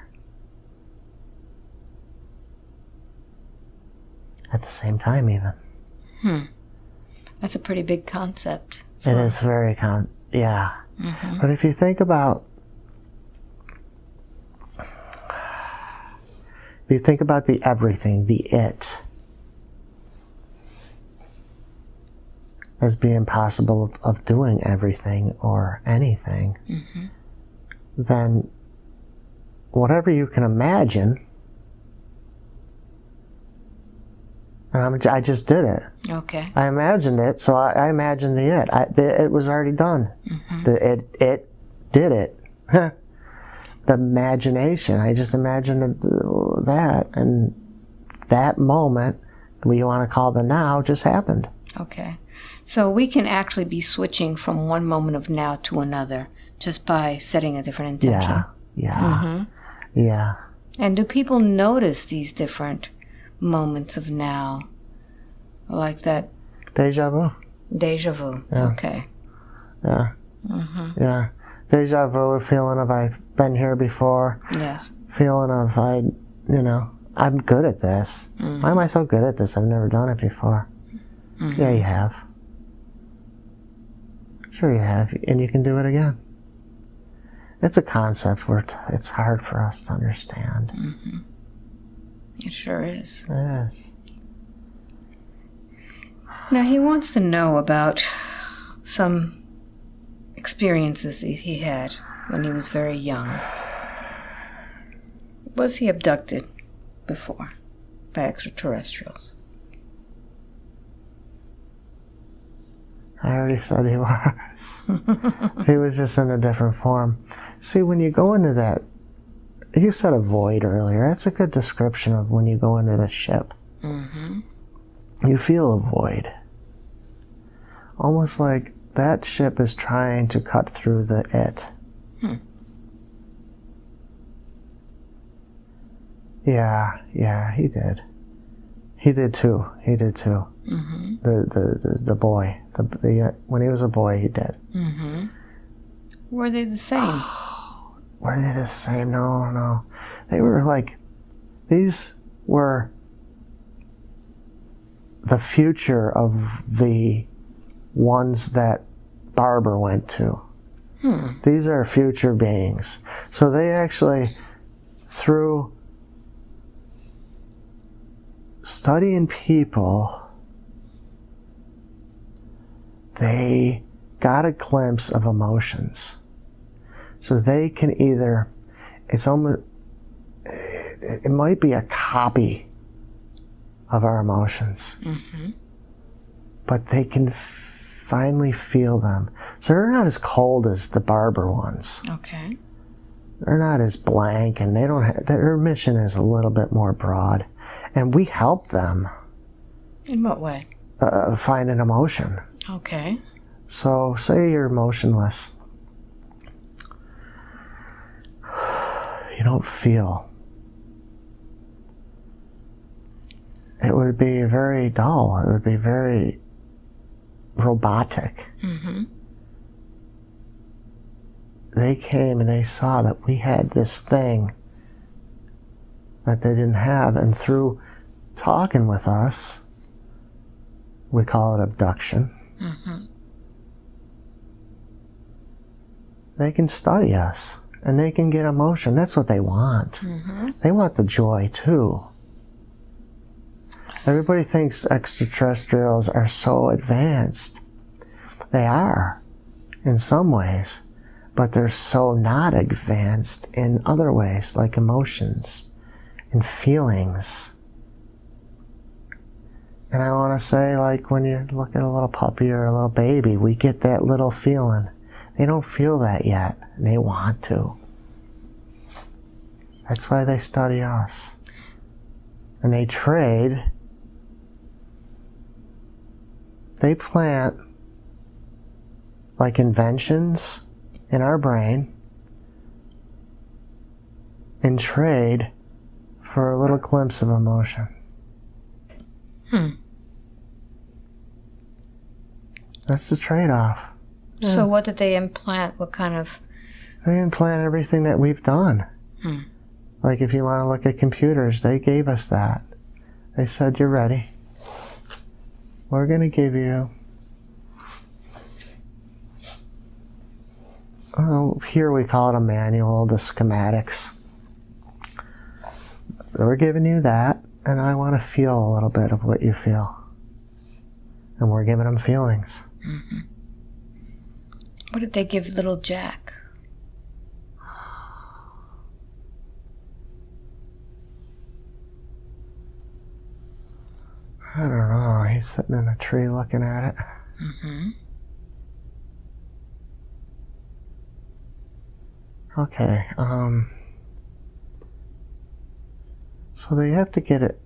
At the same time, even. Hmm. That's a pretty big concept. It is very con. Yeah. But if you think about, if you think about the everything, the it, as being possible of, of doing everything or anything, mm-hmm. then whatever you can imagine, and I'm, I just did it. Okay. I imagined it, so I, I imagined the it. I, the, it was already done. Mm-hmm. The it it did it. the imagination. I just imagined uh, that, and that moment, we want to call the now, just happened. Okay. So we can actually be switching from one moment of now to another just by setting a different intention. Yeah, yeah, mm-hmm. yeah. And do people notice these different moments of now? Like that Deja vu. deja vu. Yeah. Okay. Yeah, mm-hmm. yeah. Deja vu. Feeling of I've been here before. Yes. Feeling of I, you know, I'm good at this. Mm-hmm. Why am I so good at this? I've never done it before. Yeah, you have. Sure, you have, and you can do it again. It's a concept where it's hard for us to understand. Mm-hmm. It sure is. It is. Now he wants to know about some experiences that he had when he was very young. Was he abducted before by extraterrestrials? I already said he was. he was just in a different form. See, when you go into that, you said a void earlier. That's a good description of when you go into the ship. Mm-hmm. You feel a void. Almost like that ship is trying to cut through the it. Hmm. Yeah, yeah, he did. He did too. He did too. Mm-hmm. The, the the the boy. The, the uh, when he was a boy, he did. Mm-hmm. Were they the same? Were they the same? No, no. They were like these were the future of the ones that Barber went to. Hmm. These are future beings. So they actually, through studying people, they got a glimpse of emotions. So they can either, it's almost, it, might be a copy of our emotions, mm-hmm. but they can finally feel them. So they're not as cold as the Barber ones. Okay. They're not as blank, and they don't. Have, their mission is a little bit more broad, and we help them In what way? uh, find an emotion. Okay. So, say you're emotionless. You don't feel. It would be very dull. It would be very robotic. They came and they saw that we had this thing that they didn't have, and through talking with us, we call it abduction. Mm-hmm. they can study us and they can get emotion. That's what they want. Mm-hmm. They want the joy too. Everybody thinks extraterrestrials are so advanced. They are in some ways, but they're so not advanced in other ways, like emotions and feelings. And I want to say, like, when you look at a little puppy or a little baby, we get that little feeling. They don't feel that yet, and they want to. That's why they study us. And they trade. They plant like inventions in our brain and trade for a little glimpse of emotion. Hmm. That's the trade off. So what did they implant? What kind of? They implant everything that we've done. Hmm. Like if you want to look at computers, they gave us that. They said, You're ready. We're going to give you. Oh, here we call it a manual, the schematics. We're giving you that, and I want to feel a little bit of what you feel. And we're giving them feelings. What did they give little Jack? I don't know. He's sitting in a tree looking at it. Mm-hmm. Okay. Um. So they have to get it.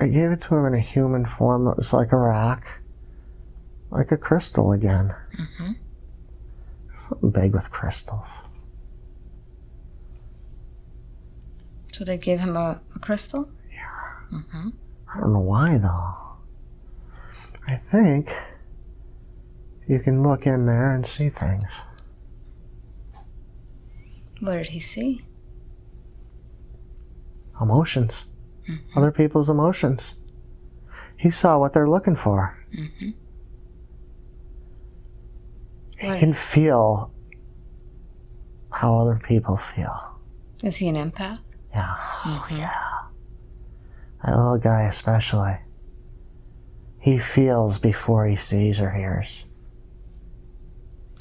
I gave it to him in a human form that was like a rock, like a crystal again. Mm-hmm. Something big with crystals. So they gave him a, a crystal. Yeah. Mm-hmm. I don't know why though. I think you can look in there and see things. What did he see? Emotions. Mm-hmm. Other people's emotions. He saw what they're looking for. Mm-hmm. He Right. can feel how other people feel. Is he an empath? Yeah. Mm-hmm. Yeah. That little guy, especially. He feels before he sees or hears.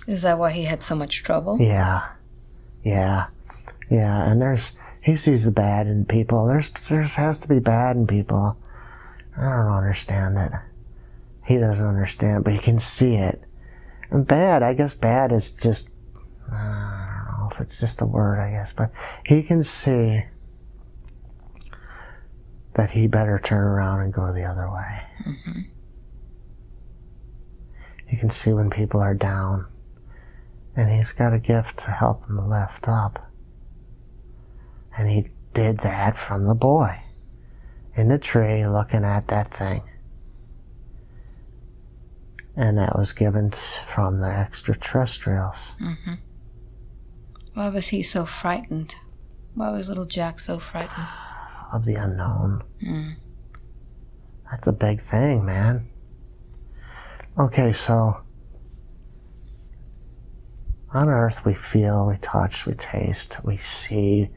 Is that why he had so much trouble? Yeah. Yeah. Yeah. And there's, he sees the bad in people. There's, there's has to be bad in people. I don't understand it. He doesn't understand, but he can see it. And bad, I guess bad is just, uh, I don't know if it's just a word, I guess, but he can see that he better turn around and go the other way. Mm-hmm. He can see when people are down. And he's got a gift to help him lift up. And he did that from the boy in the tree looking at that thing. And that was given from the extraterrestrials. Mm-hmm. Why was he so frightened? Why was little Jack so frightened? of the unknown. Mm. That's a big thing, man. Okay, so on Earth we feel, we touch, we taste, we see,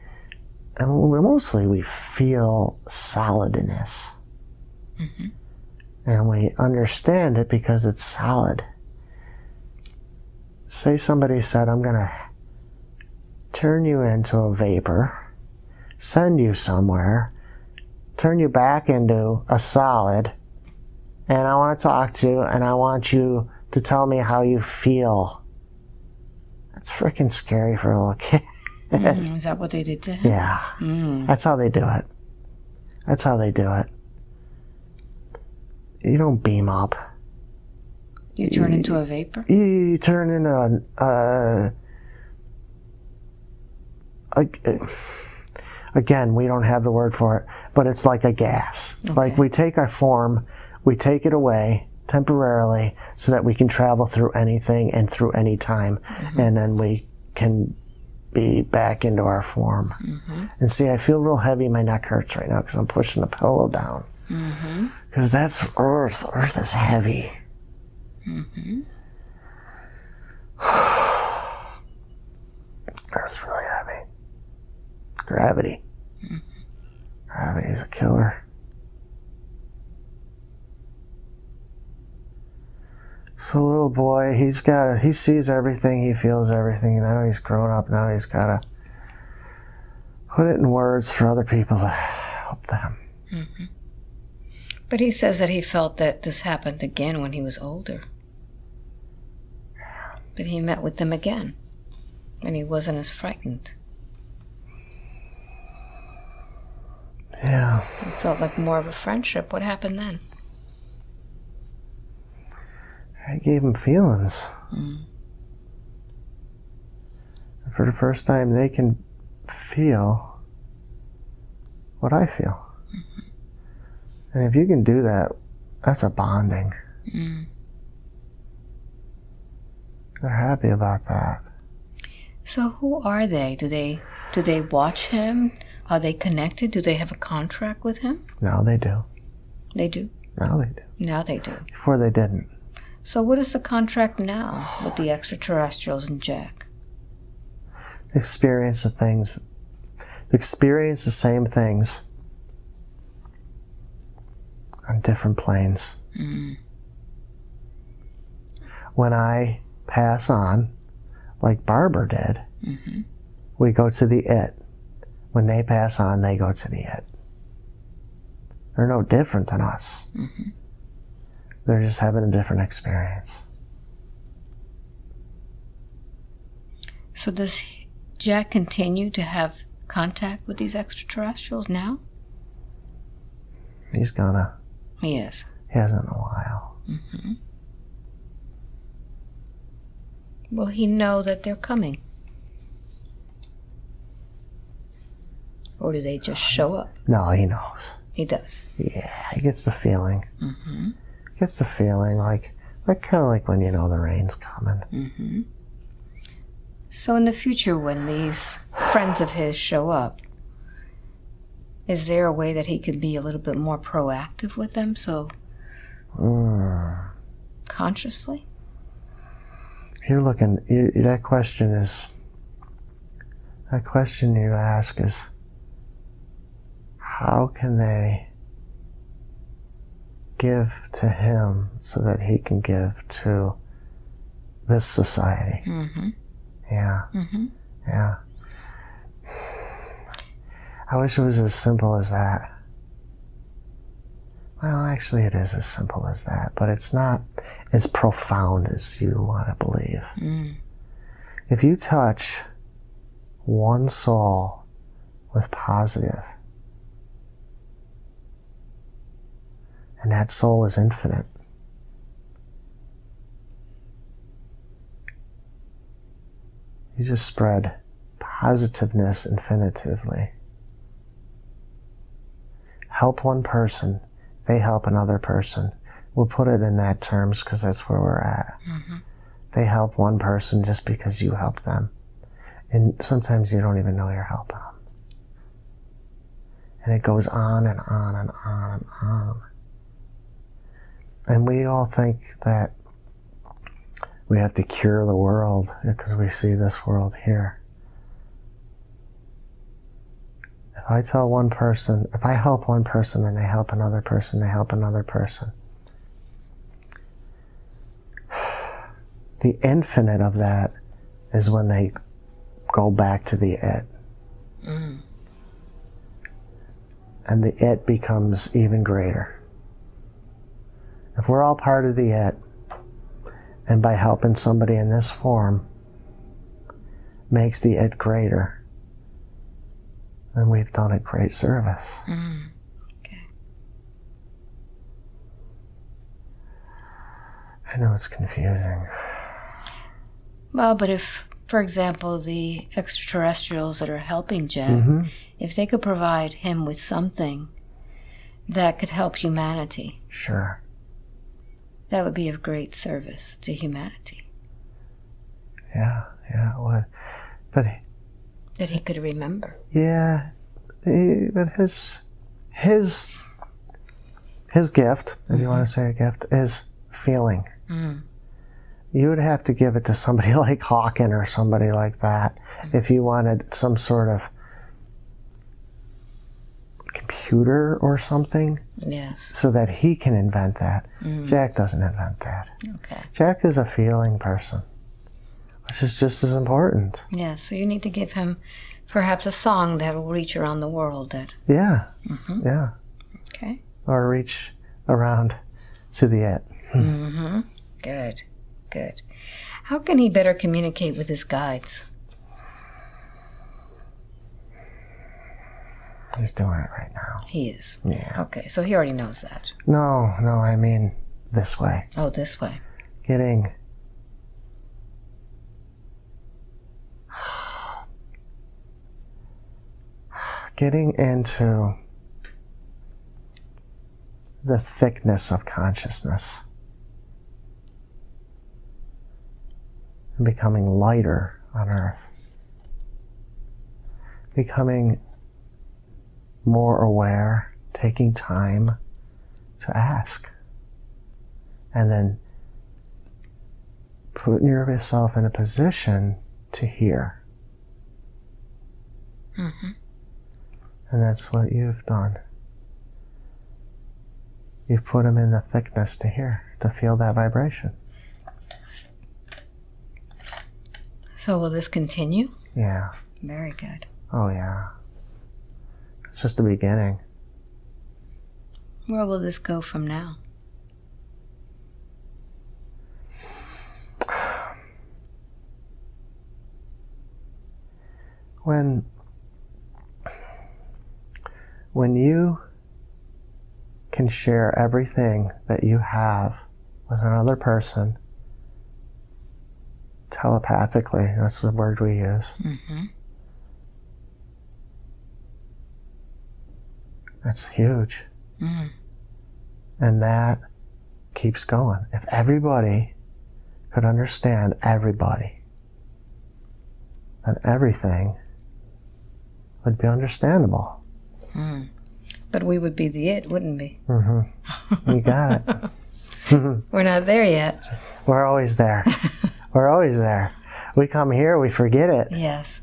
and mostly we feel solidness. Mm-hmm. And we understand it because it's solid. Say somebody said, I'm going to turn you into a vapor, send you somewhere, turn you back into a solid, and I want to talk to you, and I want you to tell me how you feel. That's freaking scary for a little kid. Mm, Is that what they did to him? yeah, Mm. that's how they do it. That's how they do it. You don't beam up. You turn into a vapor? You, you turn into a, uh, a, again, we don't have the word for it, but it's like a gas. Like we take our form, we take it away temporarily so that we can travel through anything and through any time, and then we can be back into our form. And see, I feel real heavy. My neck hurts right now because I'm pushing the pillow down. Mm-hmm. Because that's Earth. Earth is heavy. Mm-hmm. Earth's really heavy. Gravity. Gravity is a killer. So little boy, he's got he sees everything, he feels everything, now he's grown up, now he's gotta put it in words for other people to help them. Mm-hmm. But he says that he felt that this happened again when he was older. That he met with them again. And he wasn't as frightened. Yeah. It felt like more of a friendship. What happened then? I gave them feelings. Mm. For the first time, they can feel what I feel. And if you can do that, that's a bonding. Mm. They're happy about that. So who are they? Do they do they watch him? Are they connected? Do they have a contract with him? Now they do. They do. Now they do. Now they do. Before they didn't. So what is the contract now with the extraterrestrials and Jack? Experience the things, experience the same things on different planes. Mm. When I pass on, like Barbara did, hmm we go to the it. When they pass on, they go to the it. They're no different than us. hmm They're just having a different experience. So does Jack continue to have contact with these extraterrestrials now? He's gonna. He is. He hasn't in a while. Mm-hmm. Will he know that they're coming? Or do they just show up? No, he knows. He does. Yeah, he gets the feeling. hmm Gets the feeling like, like kind of like when you know the rain's coming. hmm So in the future, when these friends of his show up, is there a way that he can be a little bit more proactive with them? So Mm. consciously? You're looking. You, that question is. That question you ask is. How can they give to him so that he can give to this society? Mm-hmm. Yeah, Mm-hmm. yeah. I wish it was as simple as that. Well, actually, it is as simple as that, but it's not as profound as you want to believe. Mm. If you touch one soul with positive, and that soul is infinite, you just spread positiveness infinitively. Help one person, they help another person. We'll put it in that terms because that's where we're at Mm-hmm. they help one person just because you help them. And sometimes you don't even know you're helping them. And it goes on and on and on and on. And we all think that we have to cure the world because we see this world here. If I tell one person, if I help one person and they help another person, they help another person, the infinite of that is when they go back to the it. Mm. And the it becomes even greater. If we're all part of the it, and by helping somebody in this form makes the it greater, then we've done a great service. Mm. Okay. I know it's confusing. Well, but if, for example, the extraterrestrials that are helping Jack, hmm if they could provide him with something that could help humanity, Sure. That would be of great service to humanity. Yeah, yeah, it would. But That he could remember. Yeah, eh, but his his his gift, if you want to say a gift, is feeling. Mm. You would have to give it to somebody like Hawking or somebody like that if you wanted some sort of computer or something Yes. so that he can invent that. Mm. Jack doesn't invent that. Okay. Jack is a feeling person, which is just as important. Yes. So you need to give him perhaps a song that will reach around the world. That. Yeah, Mhm. yeah. Okay. Or reach around to the it. Mm-hmm. Good. Good. How can he better communicate with his guides? He's doing it right now. He is. Yeah. Okay. So he already knows that. No, no, I mean this way. Oh, this way. Getting getting into the thickness of consciousness. and becoming lighter on earth. Becoming more aware, taking time to ask. And then putting yourself in a position to hear. Mm-hmm. And that's what you've done. You've put them in the thickness to hear, to feel that vibration. So will this continue? Yeah. Very good. Oh, yeah. It's just the beginning. Where will this go from now? When when you can share everything that you have with another person telepathically, that's the word we use. Mm-hmm. That's huge. Mm. And that keeps going. If everybody could understand everybody, then everything would be understandable. Mm. But we would be the it, wouldn't we? Mm-hmm. You got it. We're not there yet. We're always there. We're always there. We come here, we forget it. Yes.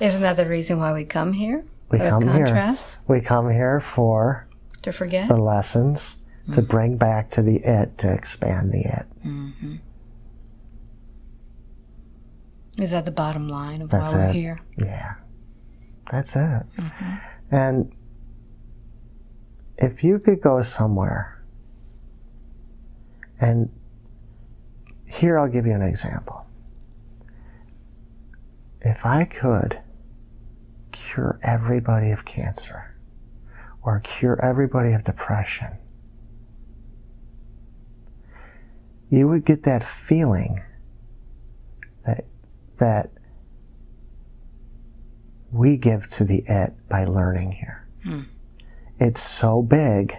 Isn't that the reason why we come here? We come here. We come here for To forget? the lessons to bring back to the it, to expand the it. Mm-hmm. Is that the bottom line of That's why we're it. here? Yeah. That's it. And if you could go somewhere, and here I'll give you an example. If I could cure everybody of cancer or cure everybody of depression, you would get that feeling that that we give to the it by learning here. Hmm. It's so big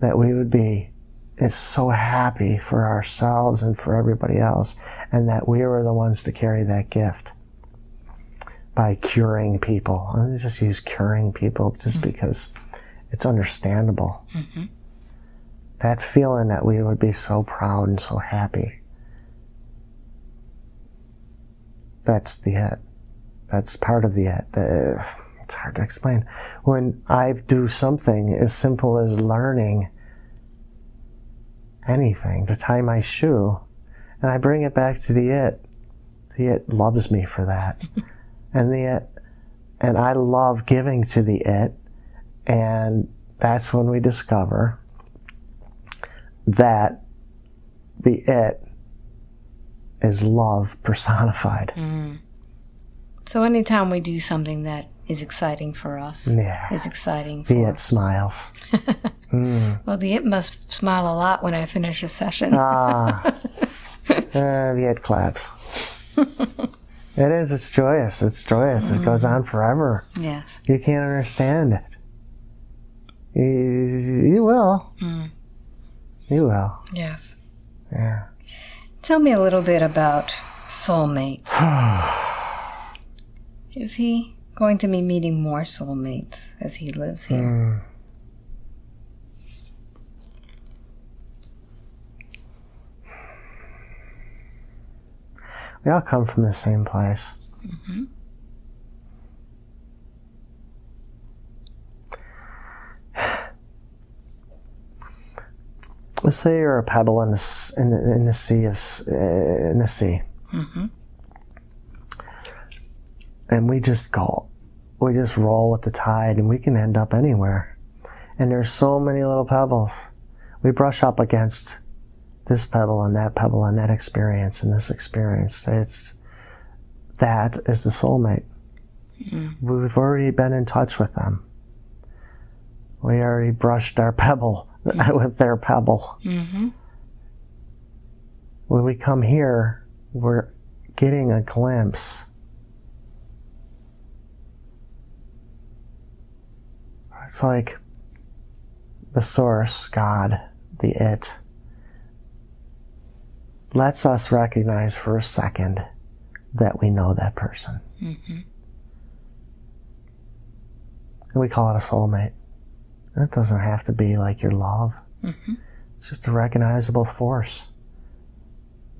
that we would be is so happy for ourselves and for everybody else, and that we were the ones to carry that gift by curing people. I'm gonna just use curing people just because it's understandable. Mhm. That feeling that we would be so proud and so happy. That's the it. That's part of the it. The, it's hard to explain. When I do something as simple as learning anything to tie my shoe, and I bring it back to the it, the it loves me for that. and the it, and I love giving to the it, and that's when we discover that the it is love personified. Mm. So anytime we do something that is exciting for us, Yeah. is exciting The it smiles. Mm. Well, the it must smile a lot when I finish a session. Ah. Uh, the it claps. it is. It's joyous. It's joyous. It goes on forever. yes. You can't understand it. You, you will. Mm. You will. Yes. Yeah. Tell me a little bit about soulmate. is he going to be meeting more soulmates as he lives here? Mm. We all come from the same place. Let's say you're a pebble in the in the, in the sea of uh, in the sea, Mm-hmm. and we just go, we just roll with the tide, and we can end up anywhere. And there's so many little pebbles. We brush up against this pebble and that pebble and that experience and this experience. It's that is the soulmate. We've already been in touch with them. We already brushed our pebble with their pebble. Mm-hmm. When we come here, we're getting a glimpse. It's like the source, God, the it, lets us recognize for a second that we know that person. Mm-hmm. And we call it a soulmate. It doesn't have to be like your love. Mm-hmm. It's just a recognizable force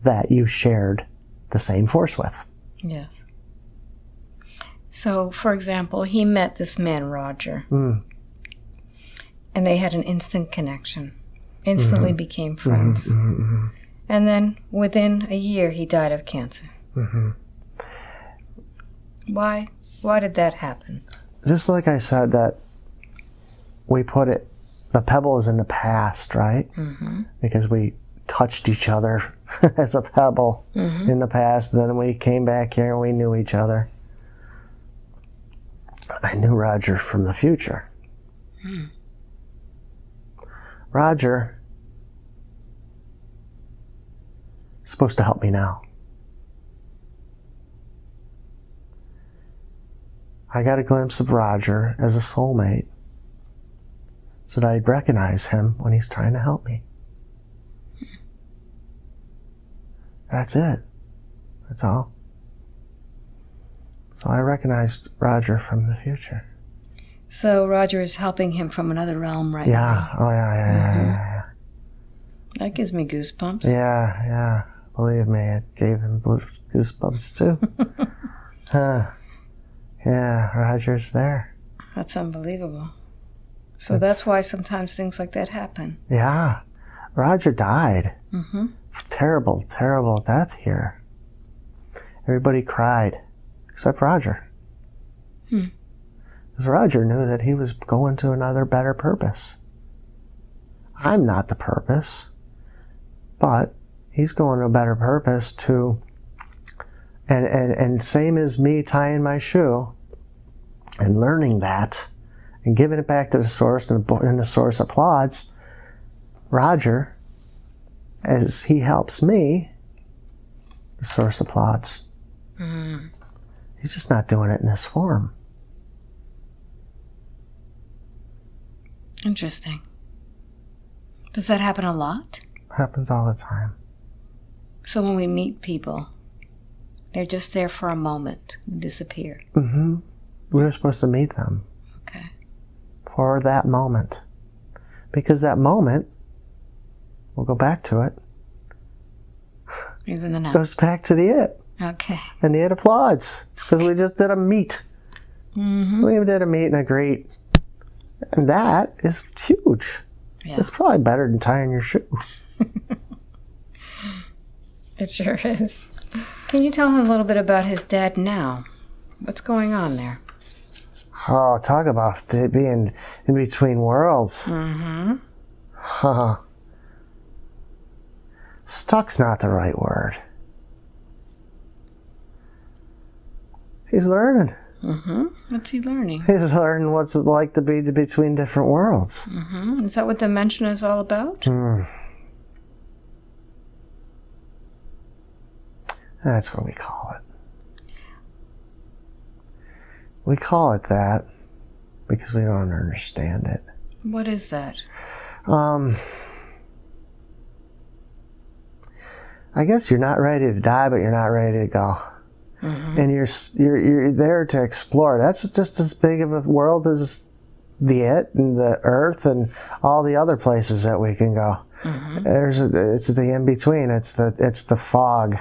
that you shared the same force with. Yes. So, for example, he met this man, Roger, Mm. and they had an instant connection. Instantly Mm-hmm. became friends. And then within a year, he died of cancer. Mm-hmm. Why? Why did that happen? Just like I said, that we put it, the pebble is in the past, right? Mm-hmm. Because we touched each other as a pebble Mm-hmm. in the past. Then we came back here and we knew each other. I knew Roger from the future. Roger is supposed to help me now. I got a glimpse of Roger as a soulmate so that I'd recognize him when he's trying to help me. That's it. That's all. So I recognized Roger from the future. So Roger is helping him from another realm right Yeah. now. Oh, yeah, yeah, yeah, yeah, mm-hmm. That gives me goosebumps. Yeah, yeah. Believe me, it gave him blue goosebumps too. huh. Yeah, Roger's there. That's unbelievable. So That's- that's why sometimes things like that happen. Yeah. Roger died. Mm-hmm. Terrible, terrible death here. Everybody cried, except Roger. Hmm. Because Roger knew that he was going to another better purpose. I'm not the purpose, but he's going to a better purpose to, and, and, and same as me tying my shoe and learning that and giving it back to the source and the, and the source applauds, Roger as he helps me, the source applauds. Mm. He's just not doing it in this form. Interesting. Does that happen a lot? happens all the time. So when we meet people, they're just there for a moment and disappear. hmm We are supposed to meet them Okay. for that moment. Because that moment, we'll go back to it, Even the now. goes back to the it. Okay. And the it applauds. Because we just did a meet. Mm-hmm. We did a meet and a greet. And that is huge. Yeah. It's probably better than tying your shoe. It sure is. Can you tell him a little bit about his dad now? What's going on there? Oh, talk about th- being in between worlds. Mm-hmm. Huh. Stuck's not the right word. He's learning. Mm-hmm. What's he learning? He's learning what's it like to be between different worlds. Mm-hmm. Is that what dimension is all about? Hmm. That's what we call it. We call it that because we don't understand it. What is that? Um, I guess you're not ready to die, but you're not ready to go. Mm-hmm. And you're you're you're there to explore. That's just as big of a world as the it and the earth and all the other places that we can go. Mm-hmm. There's a, it's the in between. It's the it's the fog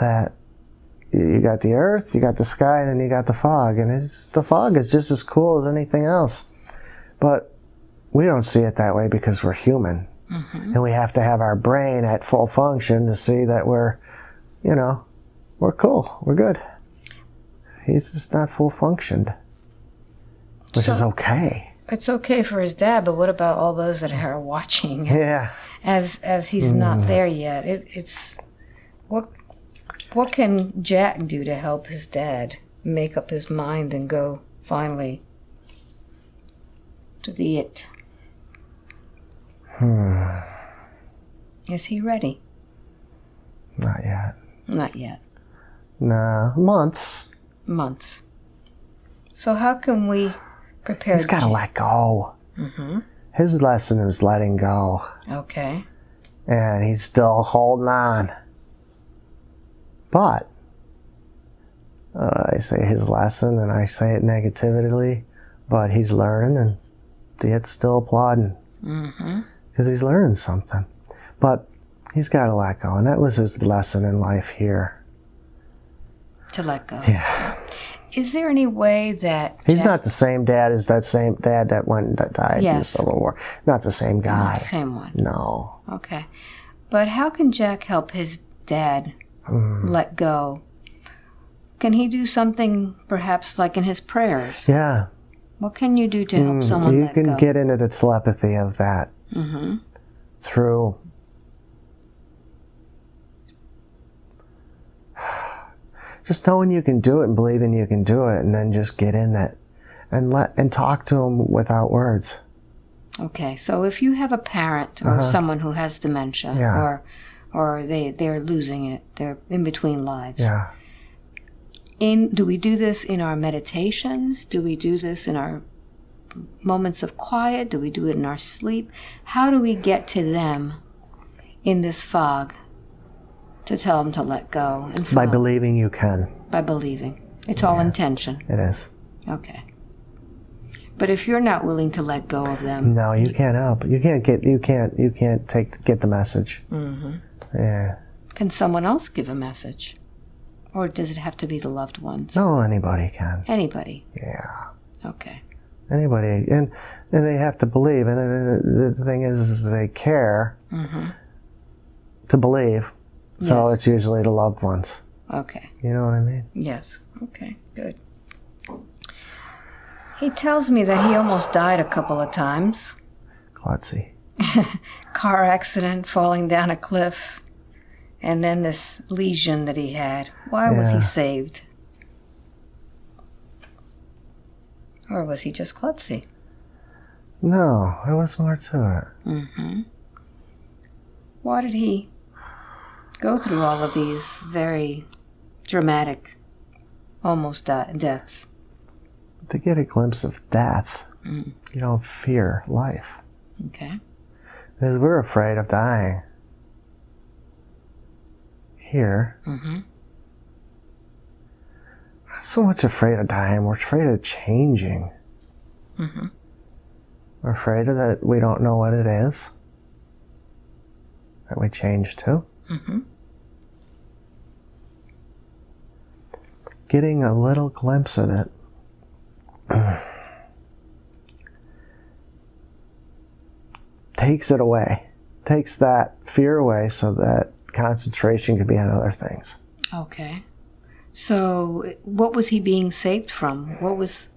that you got the earth, you got the sky, and then you got the fog, and it's the fog is just as cool as anything else. But we don't see it that way because we're human, Mm-hmm. and we have to have our brain at full function to see that we're, you know, we're cool, we're good. He's just not full functioned, which is okay. It's okay for his dad, but what about all those that are watching Yeah. as as he's Mm. not there yet? It, it's what what can Jack do to help his dad make up his mind and go finally to the it? Hmm. Is he ready? Not yet. Not yet. Nah, months. Months. So how can we prepare? He's got to let go. Mm-hmm. His lesson is letting go. Okay. and he's still holding on. But uh, I say his lesson and I say it negatively, but he's learning and Dad's still applauding because he's learning something. But he's got to let go, and that was his lesson in life here. To let go. Yeah. Is there any way that He's Jack- not the same dad as that same dad that went that died in the Civil War. Not the same guy. same one? No. Okay. But how can Jack help his dad Hmm. let go? Can he do something perhaps like in his prayers? Yeah. What can you do to help someone Hmm. you can go? get into the telepathy of that hmm through just knowing you can do it and believing you can do it and then just get in it and let and talk to him without words Okay, so if you have a parent or someone who has dementia Uh-huh. Yeah. or or they they're losing it, they're in between lives. yeah In do we do this in our meditations? Do we do this in our moments of quiet? Do we do it in our sleep? How do we get to them in this fog to tell them to let go and by believing you can by believing? It's all intention. it is Okay. But if you're not willing to let go of them, no you can't help you can't get you can't you can't take get the message hmm yeah can someone else give a message? Or does it have to be the loved ones? no anybody can Anybody. yeah Okay. anybody and and they have to believe and the thing is, is they care hmm to believe so Yes. it's usually the loved ones Okay. you know what i mean Yes. Okay. Good. He tells me that he almost died a couple of times. klutzy Car accident, falling down a cliff, and then this lesion that he had. Why was he saved? Or was he just klutzy? no there was more to it Mm-hmm. Why did he go through all of these very dramatic, almost di- deaths? to get a glimpse of death Mm. you don't fear life Okay. because we're afraid of dying here Mm-hmm. not so much afraid of dying we're afraid of changing Mm-hmm. we're afraid of that we don't know what it is that we change to Mm-hmm. getting a little glimpse of it takes it away takes that fear away so that concentration could be on other things Okay. So, what was he being saved from? What was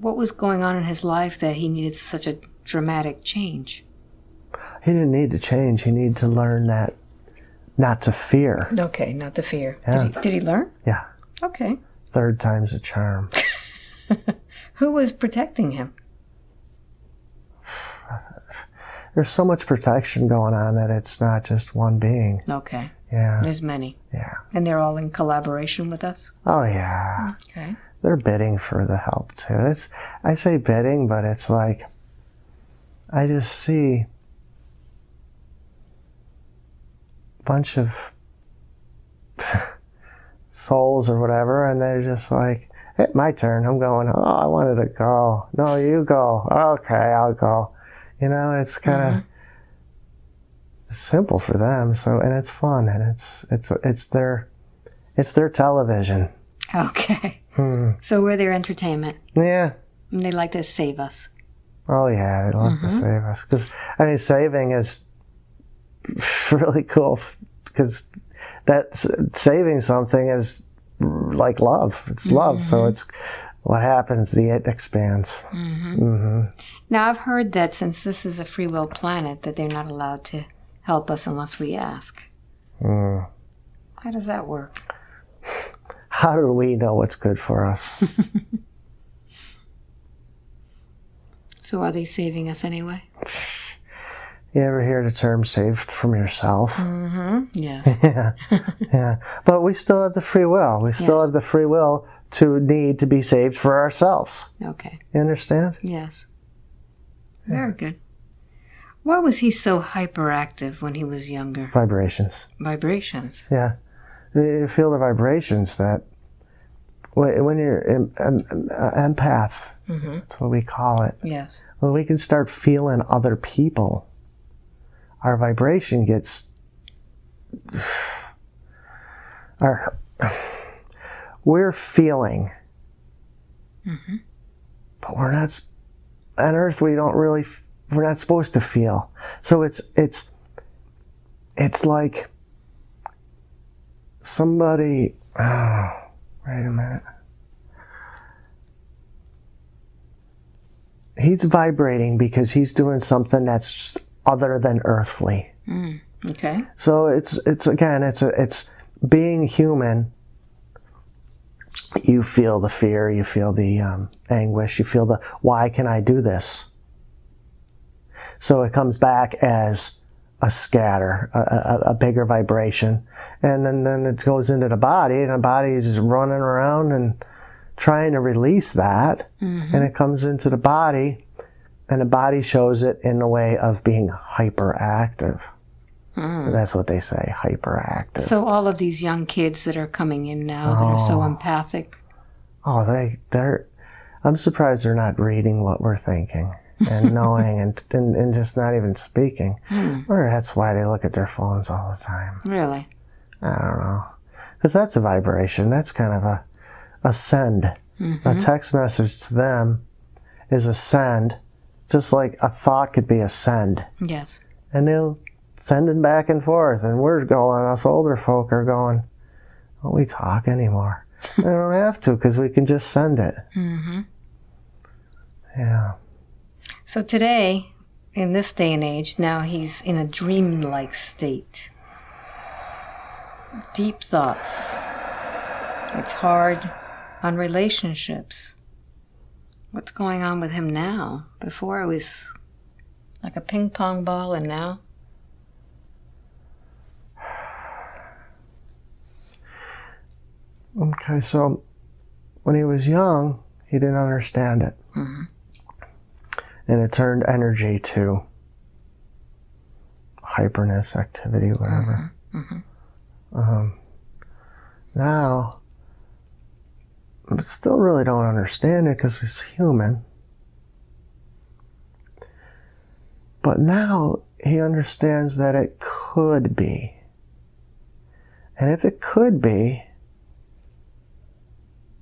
what was going on in his life that he needed such a dramatic change? he didn't need to change he needed to learn that not to fear Okay, not the fear. Yeah. Did, he, did he learn? yeah Okay. third time's a charm Who was protecting him? There's so much protection going on that it's not just one being Okay. yeah There's many. yeah And they're all in collaboration with us? oh yeah Okay. they're bidding for the help too. It's I say bidding, but it's like I just see a bunch of souls or whatever, and they're just like, "Hey, my turn. I'm going. Oh, I wanted to go. No, you go. Okay, I'll go." You know, it's kind of mm-hmm. simple for them. So, and it's fun, and it's it's it's their it's their television. Okay. Hmm. So we're their entertainment. Yeah. And they like to save us. Oh yeah, they love to mm-hmm. save us because I mean, saving is really cool because that saving something is like love. It's love, so mm-hmm. it's what happens. The it expands. hmm Now, I've heard that since this is a free will planet, that they're not allowed to help us unless we ask. Mm. How does that work? How do we know what's good for us? So are they saving us anyway? you ever hear the term "saved from yourself"? Mm-hmm. Yeah. yeah, yeah. But we still have the free will. We still Yes. have the free will to need to be saved for ourselves. Okay. You understand? Yes. Very good. Why was he so hyperactive when he was younger? Vibrations. Vibrations. Yeah. You feel the vibrations that when when you're an empath, Mm-hmm. that's what we call it. Yes. When we can start feeling other people, our vibration gets. Our, we're feeling, Mm-hmm. but we're not. On Earth, we don't really. We're not supposed to feel. So it's it's. It's like. Somebody. Oh, wait a minute. He's vibrating because he's doing something that's other than earthly. Okay. So it's it's again it's a, it's being human. You feel the fear, you feel the um, anguish, you feel the why can I do this? So it comes back as a scatter, a, a, a bigger vibration, and then, then it goes into the body, and the body is just running around and trying to release that, and it comes into the body, and the body shows it in the way of being hyperactive. Hmm. That's what they say, hyperactive. So all of these young kids that are coming in now that are so oh. empathic. Oh, they they're. I'm surprised they're not reading what we're thinking and knowing and, and and just not even speaking. Hmm. Or that's why they look at their phones all the time. Really? I don't know, because that's a vibration. That's kind of a a send. A mm-hmm. text message to them is a send, just like a thought could be a send, Yes. and they'll send it back and forth. And we're going. Us older folk are going. Don't we talk anymore? we don't have to because we can just send it. Mm-hmm. Yeah. So today, in this day and age, now he's in a dreamlike state. Deep thoughts. It's hard on relationships. What's going on with him now? Before it was like a ping pong ball, and now? Okay, so when he was young, he didn't understand it. Mm-hmm. And it turned energy to hyperness, activity, whatever. Mm-hmm. Mm-hmm. Um, now, I still really don't understand it because he's human. But now he understands that it could be. And if it could be,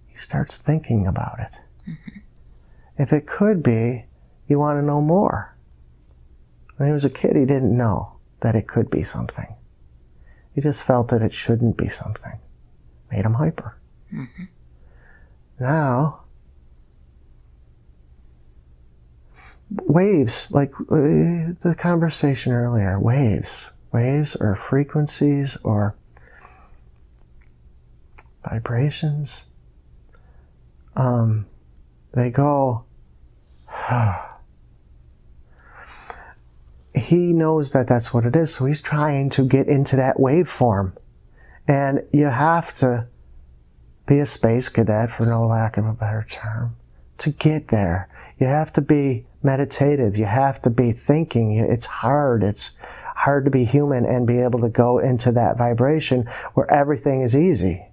he starts thinking about it. Mm-hmm. If it could be, you want to know more. When he was a kid, he didn't know that it could be something. He just felt that it shouldn't be something. Made him hyper. Mm-hmm. Now, waves, like uh, the conversation earlier, waves. Waves or frequencies or vibrations. Um, they go. he knows that that's what it is, so he's trying to get into that waveform. And you have to be a space cadet, for no lack of a better term, to get there. You have to be meditative. You have to be thinking. It's hard. It's hard to be human and be able to go into that vibration where everything is easy.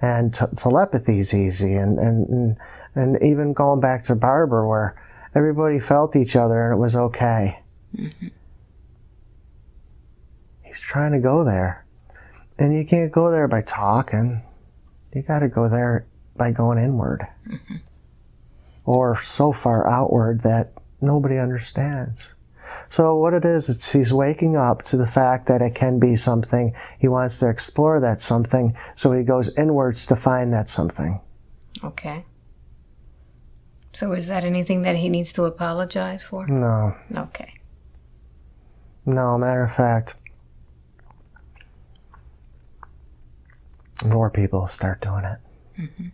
And t- telepathy is easy. And, and, and, and even going back to Barber, where everybody felt each other and it was okay. Mm-hmm. He's trying to go there. And you can't go there by talking. You got to go there by going inward. Mm-hmm. Or so far outward that nobody understands. So what it is, it's he's waking up to the fact that it can be something. He wants to explore that something, so he goes inwards to find that something. Okay. So is that anything that he needs to apologize for? No, Okay. no, matter of fact, more people start doing it. Mm-hmm.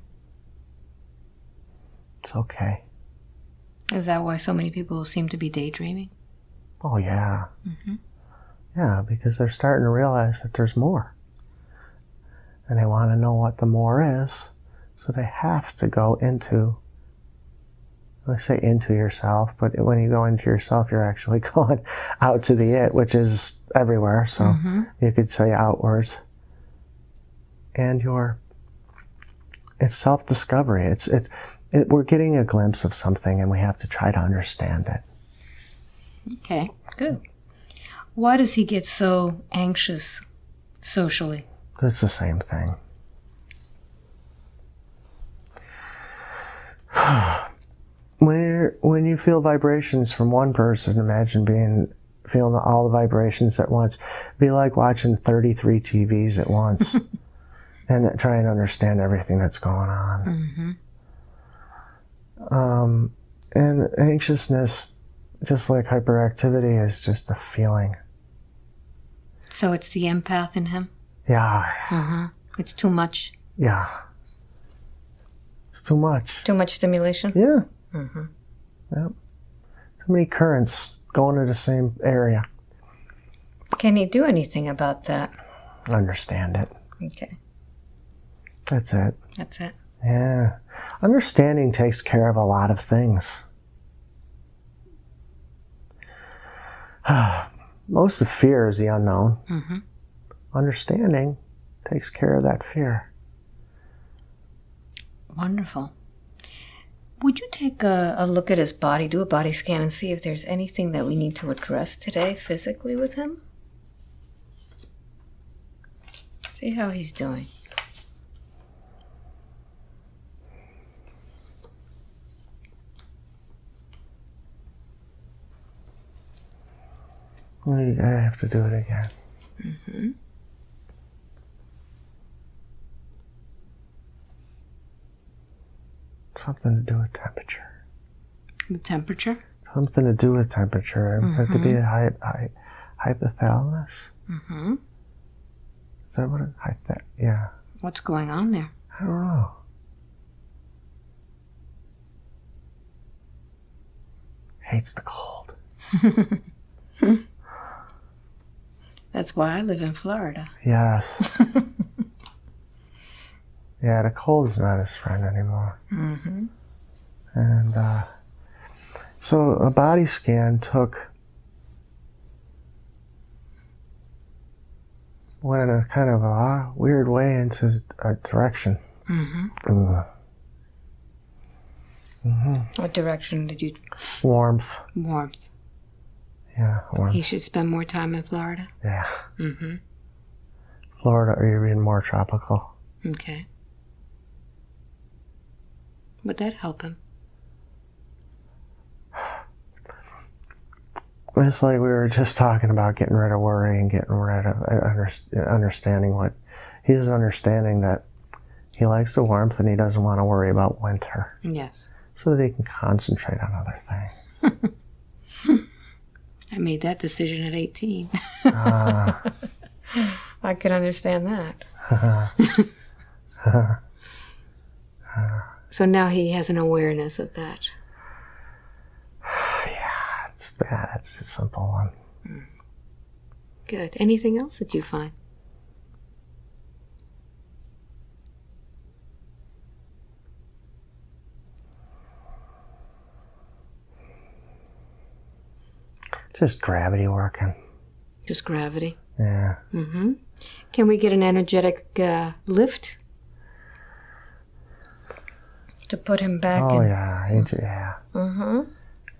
It's okay. Is that why so many people seem to be daydreaming? Oh, yeah. Mm-hmm. Yeah, because they're starting to realize that there's more. And they want to know what the more is, so they have to go into I say into yourself, but when you go into yourself, you're actually going out to the it, which is everywhere. So mm-hmm. you could say outwards. And your it's self discovery. It's it's it, we're getting a glimpse of something, and we have to try to understand it. Okay, good. Mm-hmm. Why does he get so anxious socially? It's the same thing. when you're, when you feel vibrations from one person, imagine being feeling all the vibrations at once. Be like watching 33 TVs at once and try and understand everything that's going on. Um, and anxiousness, just like hyperactivity, is just a feeling. So it's the empath in him? Yeah, It's too much. yeah. It's too much. Too much stimulation? Yeah. Mm-hmm. Yep. Too many currents going to the same area. Can he do anything about that? Understand it. Okay, That's it. that's it. Yeah. Understanding takes care of a lot of things. Most of fear is the unknown. Mhm. Understanding takes care of that fear. Wonderful. Would you take a, a look at his body, do a body scan, and see if there's anything that we need to address today physically with him? See how he's doing. I have to do it again. Something to do with temperature. The temperature? Something to do with temperature. It had to be a hy- hy- hypothalamus. Mm-hmm. Is that what it? Hypth- yeah. What's going on there? I don't know. Hates the cold. That's why I live in Florida. Yes. yeah, the cold is not his friend anymore. Mm-hmm. And uh, so a body scan took went in a kind of a weird way into a direction. Mm-hmm. Ugh. What direction did you Warmth. warmth? Yeah, should spend more time in Florida. Yeah. Mm-hmm. Florida, or you're being more tropical. Okay. Would that help him? It's like we were just talking about getting rid of worry and getting rid of uh, under, understanding what he's understanding that he likes the warmth and he doesn't want to worry about winter Yes. so that he can concentrate on other things. I made that decision at 18. Ah, I can understand that. so now he has an awareness of that. Yeah, it's bad. It's a simple one. Good. Anything else that you find? Just gravity working. Just gravity. Yeah. Mm-hmm. Can we get an energetic uh, lift to put him back? Oh in? yeah. He j- yeah. Mm-hmm.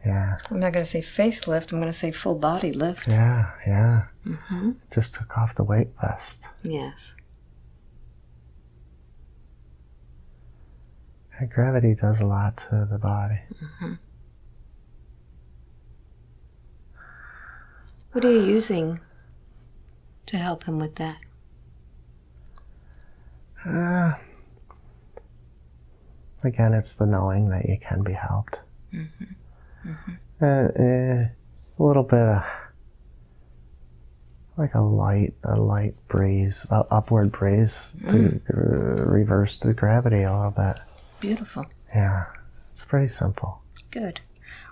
Yeah. I'm not going to say facelift. I'm going to say full body lift. Yeah. Yeah. Mm-hmm. Just took off the weight vest. Yes. And gravity does a lot to the body. What are you using to help him with that? Uh, again, it's the knowing that you can be helped. Uh, uh, a little bit of like a light, a light breeze, a upward breeze to uh, reverse the gravity a little bit. Beautiful. Yeah, it's pretty simple. Good.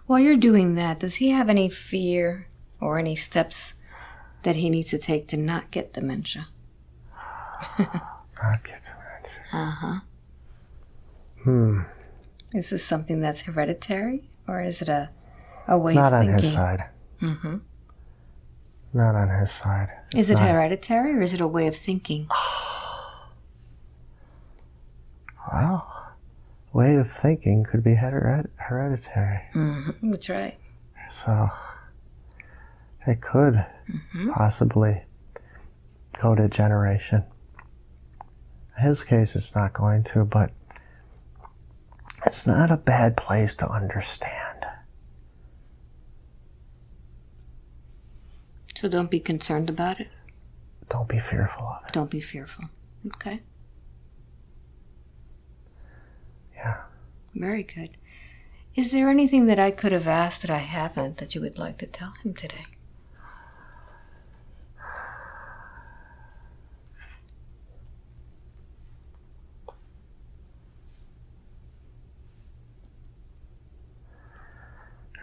While you're doing that, does he have any fear or any steps that he needs to take to not get dementia? Not get dementia. Uh huh. Hmm. Is this something that's hereditary, or is it a a way Not of on thinking? his side. hmm Not on his side. Is it not- hereditary, or is it a way of thinking? Well, way of thinking could be hered- hereditary. hmm That's right. So it could hmm possibly go to generation. In his case, it's not going to, but it's not a bad place to understand. So don't be concerned about it. Don't be fearful of it. Don't be fearful. Okay. Yeah. Very good. Is there anything that I could have asked that I haven't that you would like to tell him today?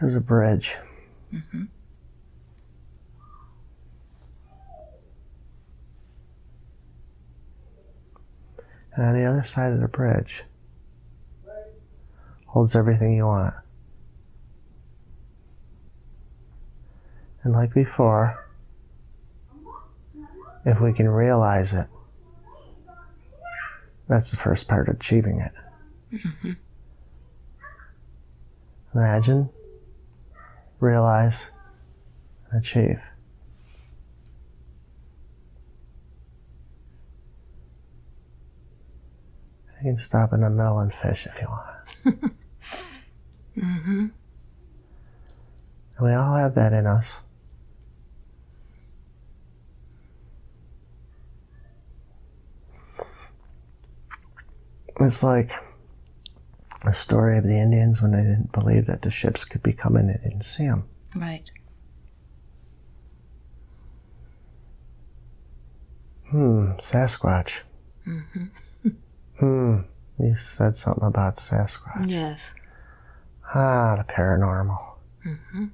There's a bridge. hmm And on the other side of the bridge holds everything you want. And like before, if we can realize it, that's the first part of achieving it. hmm Imagine, realize, and achieve. You can stop in the middle and fish if you want. mm-hmm. And we all have that in us. It's like a story of the Indians when they didn't believe that the ships could be coming, they didn't see them. Right. Hmm, Sasquatch. hmm Hmm, you said something about Sasquatch. Yes. Ah, the paranormal. hmm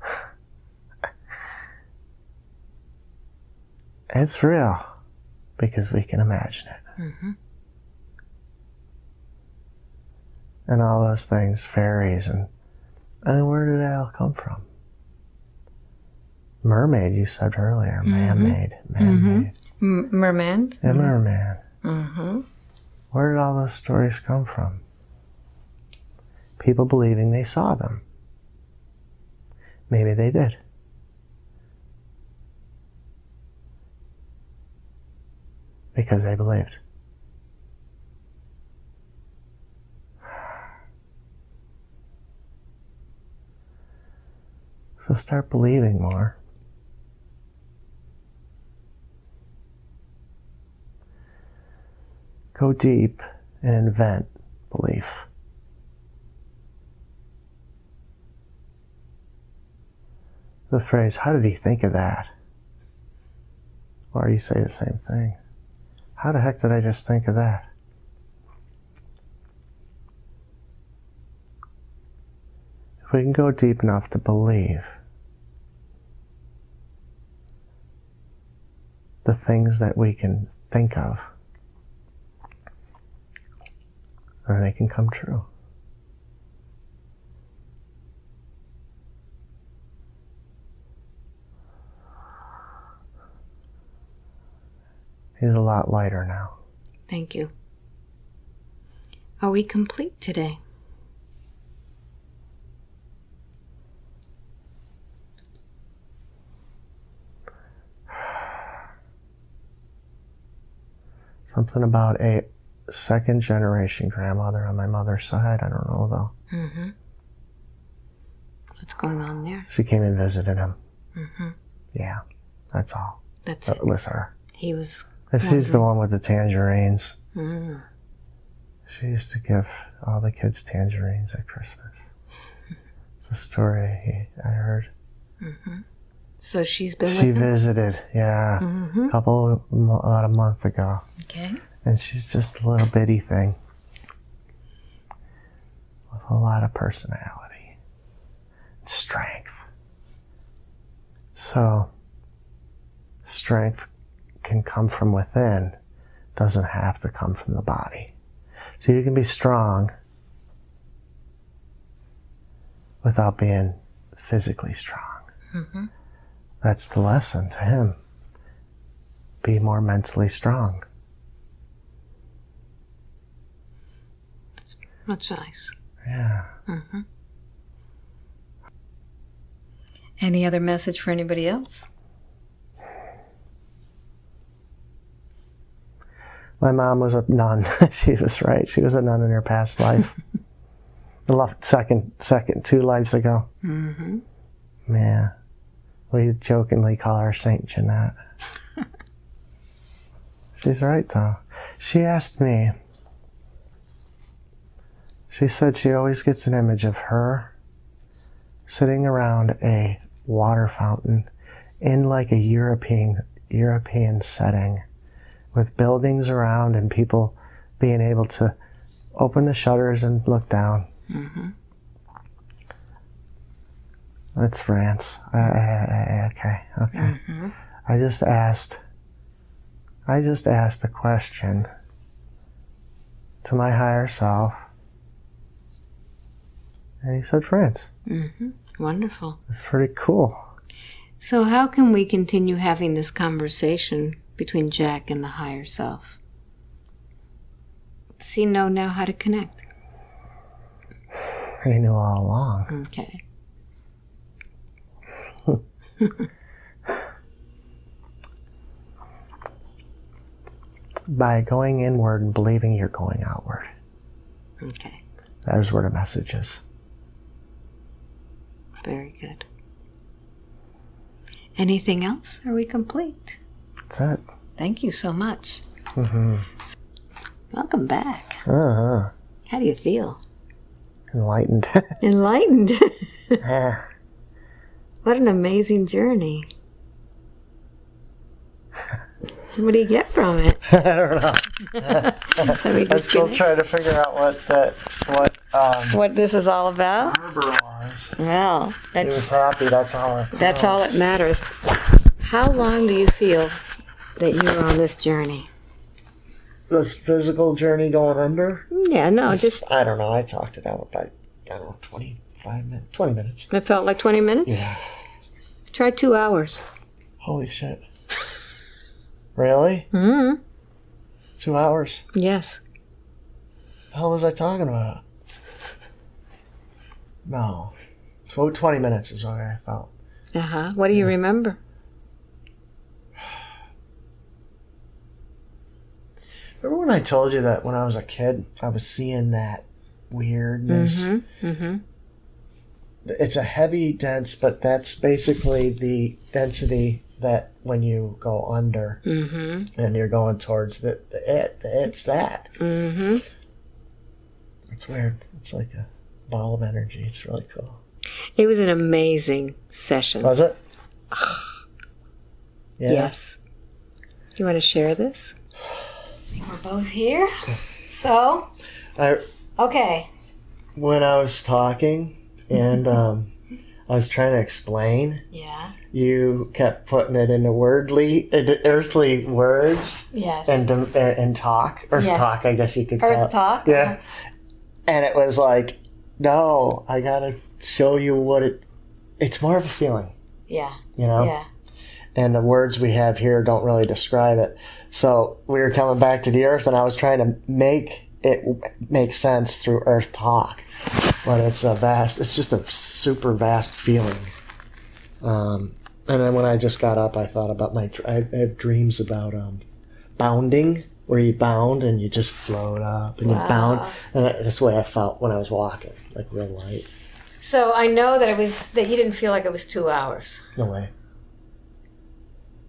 It's real because we can imagine it. hmm and all those things, fairies, and and where did they all come from? Mermaid, you said earlier, man-made, man-made, M- merman. a merman. hmm Where did all those stories come from? People believing they saw them. Maybe they did. Because they believed. So start believing more. Go deep and invent belief. The phrase, how did he think of that? Or you say the same thing. How the heck did I just think of that? We can go deep enough to believe the things that we can think of, and they can come true. He's a lot lighter now. Thank you. Are we complete today? Something about a second generation grandmother on my mother's side. I don't know though. hmm What's going on there? She came and visited him. hmm Yeah, that's all. That's That it. was her. He was. And she's the one with the tangerines. Mm. She used to give all the kids tangerines at Christmas. It's a story he, I heard. hmm So she's been She visited, yeah, hmm a couple about a month ago, Okay. and she's just a little bitty thing with a lot of personality, and strength. So, strength can come from within, doesn't have to come from the body. So you can be strong without being physically strong. Mhm. That's the lesson to him. Be more mentally strong. That's nice. Yeah. hmm Any other message for anybody else? My mom was a nun. she was right. She was a nun in her past life. the left second, second, two lives ago. Mm-hmm. Yeah. We jokingly call her Saint Jeanette. She's right, though. She asked me, she said she always gets an image of her sitting around a water fountain in like a European European setting with buildings around and people being able to open the shutters and look down. Mm-hmm. That's France. Uh, uh, okay, okay. Mm-hmm. I just asked. I just asked a question to my higher self, and he said France. Mm-hmm. Wonderful. It's pretty cool. So, how can we continue having this conversation between Jack and the higher self? Does he know now how to connect? He knew all along. Okay. By going inward and believing you're going outward. Okay. There's where the message is. Very good. Anything else? Are we complete? That's it. Thank you so much. Mm-hmm. Welcome back. Uh-huh. How do you feel? Enlightened. Enlightened. yeah. What an amazing journey. What do you get from it? I don't know. I'm still trying to figure out what that what um what this is all about? Well, He was happy. That's all. It that's all that matters. How long do you feel that you're on this journey? This physical journey going under. Yeah, no, just I don't know. I talked it out about I don't know twenty five minutes, twenty minutes. it felt like 20 minutes. Yeah. Try two hours. Holy shit. Really? Mm-hmm. Two hours? Yes. The hell was I talking about? No. Tw- Twenty minutes is what I felt. Uh huh. What do you remember? Remember when I told you that when I was a kid, I was seeing that weirdness? Mm-hmm. Mm-hmm. It's a heavy dense, but that's basically the density that when you go under Mm-hmm. and you're going towards the, the it, it's that. Mm-hmm. It's weird. It's like a ball of energy. It's really cool. It was an amazing session. Was it? Yeah. Yes. You want to share this? We're both here. So, I okay. when I was talking and um, I was trying to explain, Yeah. you kept putting it into wordly, earthly words Yes. and and, and talk, earth Yes. talk, I guess you could call Earth it. talk. Yeah. And it was like, no, I gotta show you what it. It's more of a feeling, Yeah. you know. Yeah. and the words we have here don't really describe it. So we were coming back to the earth, and I was trying to make it make sense through earth talk. But it's a vast, it's just a super vast feeling. Um, and then when I just got up, I thought about my, I have dreams about um, bounding, where you bound and you just float up and you bound. And that's the way I felt when I was walking, like real light. So I know that it was that you didn't feel like it was two hours. No way.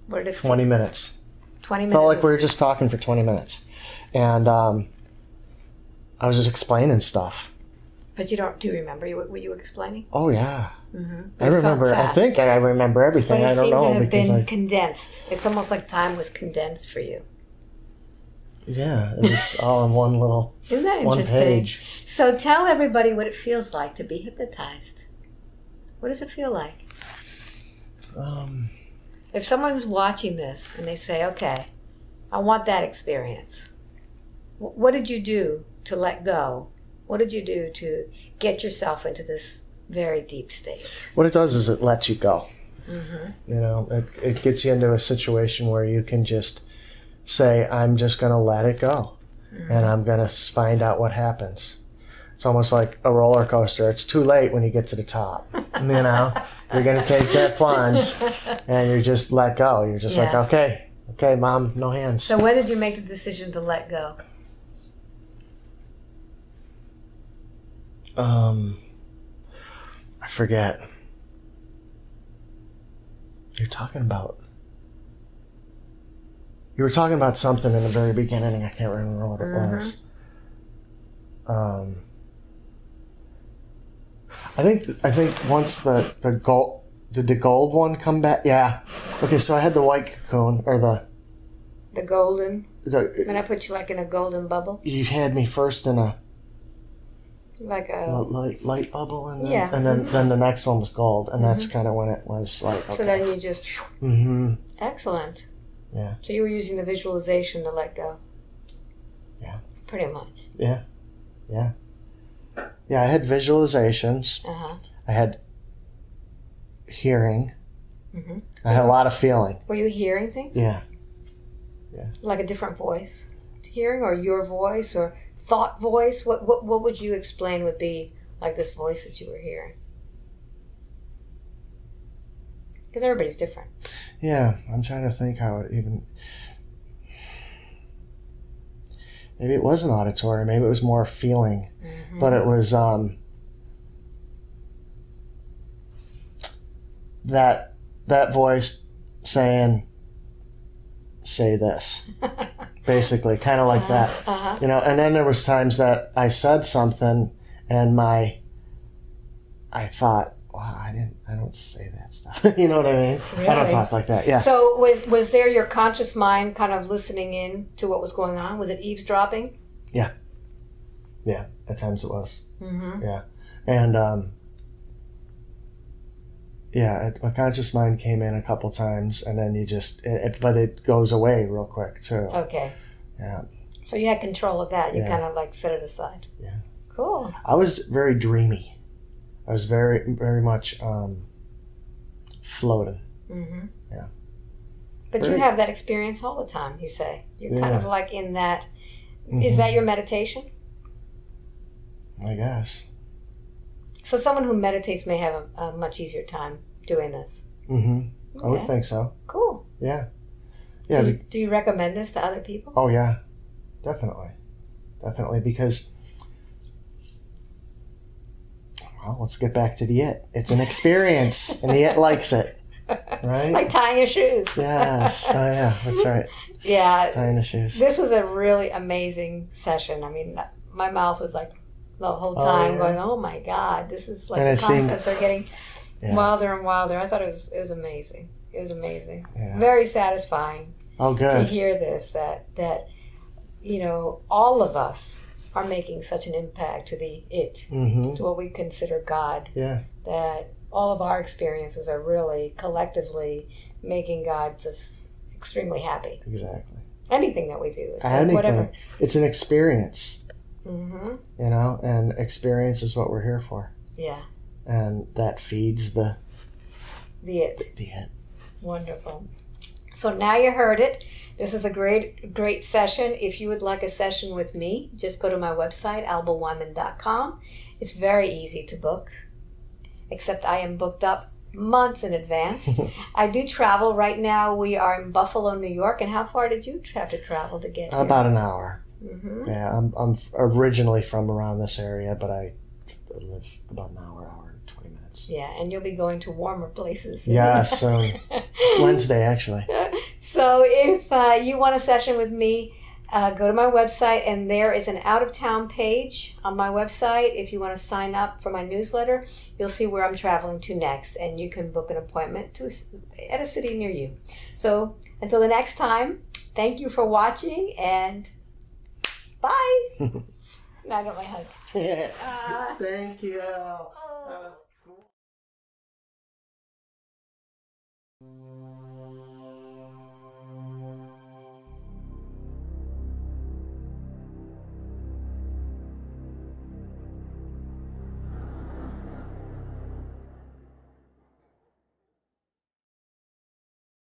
What did it 20 minutes. Twenty minutes. felt like we were just talking for 20 minutes and um, i was just explaining stuff But you don't. Do you remember what you were explaining? oh yeah Mm-hmm. i remember i think i remember But everything it i don't seemed to have been I, condensed. It's almost like time was condensed for you. yeah it was all in one little Isn't that one interesting? page So tell everybody what it feels like to be hypnotized. What does it feel like? um, If someone's watching this and they say, okay, I want that experience, what did you do to let go? What did you do to get yourself into this very deep state. What it does is it lets you go. Mm-hmm. You know, it, it gets you into a situation where you can just say, I'm just going to let it go mm-hmm. and I'm going to find out what happens. It's almost like a roller coaster. It's too late when you get to the top. You know, you're going to take that plunge and you just let go. You're just like, okay, okay, mom, no hands. So when did you make the decision to let go? Um, I forget. You're talking about. You were talking about something in the very beginning. and I can't remember what it was. Um, I think I think once the the gold did the gold one come back? Yeah. Okay, so I had the white cocoon or the The golden. the. When I put you like in a golden bubble, You had me first in a like a. light, light bubble, and then, Yeah. and then then the next one was gold, and that's kind of when it was like So then you just. mm-hmm. Excellent. Yeah. So you were using the visualization to let go. Yeah. Pretty much. Yeah, yeah, yeah. I had visualizations. Uh huh. I had hearing. Mm-hmm. I had a lot of feeling. Were you hearing things? Yeah. Yeah, Like a different voice? Hearing or your voice or thought voice? What, what, what would you explain would be like this voice that you were hearing? Because everybody's different. yeah. I'm trying to think how it even. Maybe it wasn't auditory. Maybe it was more feeling, but it was um. That that voice saying, "Say this," basically, kind of like that. Uh-huh. you know and then there was times that i said something and my i thought wow i didn't i don't say that stuff you know what i mean i don't talk like that yeah So was was there your conscious mind kind of listening in to what was going on? Was it eavesdropping? Yeah. Yeah at times it was Mm-hmm. yeah and um yeah it, my conscious mind came in a couple times and then you just it, it- but it goes away real quick too Okay. yeah So you had control of that. You Yeah. kind of like set it aside. Yeah. Cool. i was very dreamy i was very very much um floating Mm-hmm. Yeah. But you have that experience all the time. You say you're kind of like in that. Is Mhm. that your meditation? i guess So someone who meditates may have a, a much easier time doing this. mm-hmm i would think so Cool. Yeah. Yeah. do, you, do you recommend this to other people? oh, yeah. Definitely. Definitely. Because, well, let's get back to the it. It's an experience, and the it likes it. Right? Like tying your shoes. yes. Oh, yeah. That's right. Yeah. Tying the shoes. This was a really amazing session. I mean, my mouth was like the whole Oh, time yeah. going, "Oh my God, this is like And the it seemed- concepts are getting Yeah. wilder and wilder." I thought it was it was amazing. It was amazing. Yeah. Very satisfying Oh, good. to hear this. That that you know all of us are making such an impact to the it Mm-hmm. to what we consider God. Yeah. That all of our experiences are really collectively making God just extremely happy. Exactly. Anything that we do, it's like whatever. It's an experience, hmm you know, and experience is what we're here for. Yeah, And that feeds the, the it. the it. Wonderful. So now you heard it. This is a great, great session. If you would like a session with me, just go to my website, albaweinman.com. It's very easy to book, except I am booked up months in advance. I do travel. Right now, we are in Buffalo, New York. And how far did you have to travel to get here? About an hour. hmm Yeah, I'm, I'm originally from around this area, but I live about an hour, hour and 20 minutes. Yeah, and you'll be going to warmer places. Yeah, soon. Wednesday, actually. So if uh, you want a session with me, uh, go to my website, and there is an out of town page on my website. If you want to sign up for my newsletter, you'll see where I'm traveling to next, and you can book an appointment to a at a city near you. So until the next time, thank you for watching, and bye. now I got my hug. Ah. Thank you. Oh. Cool.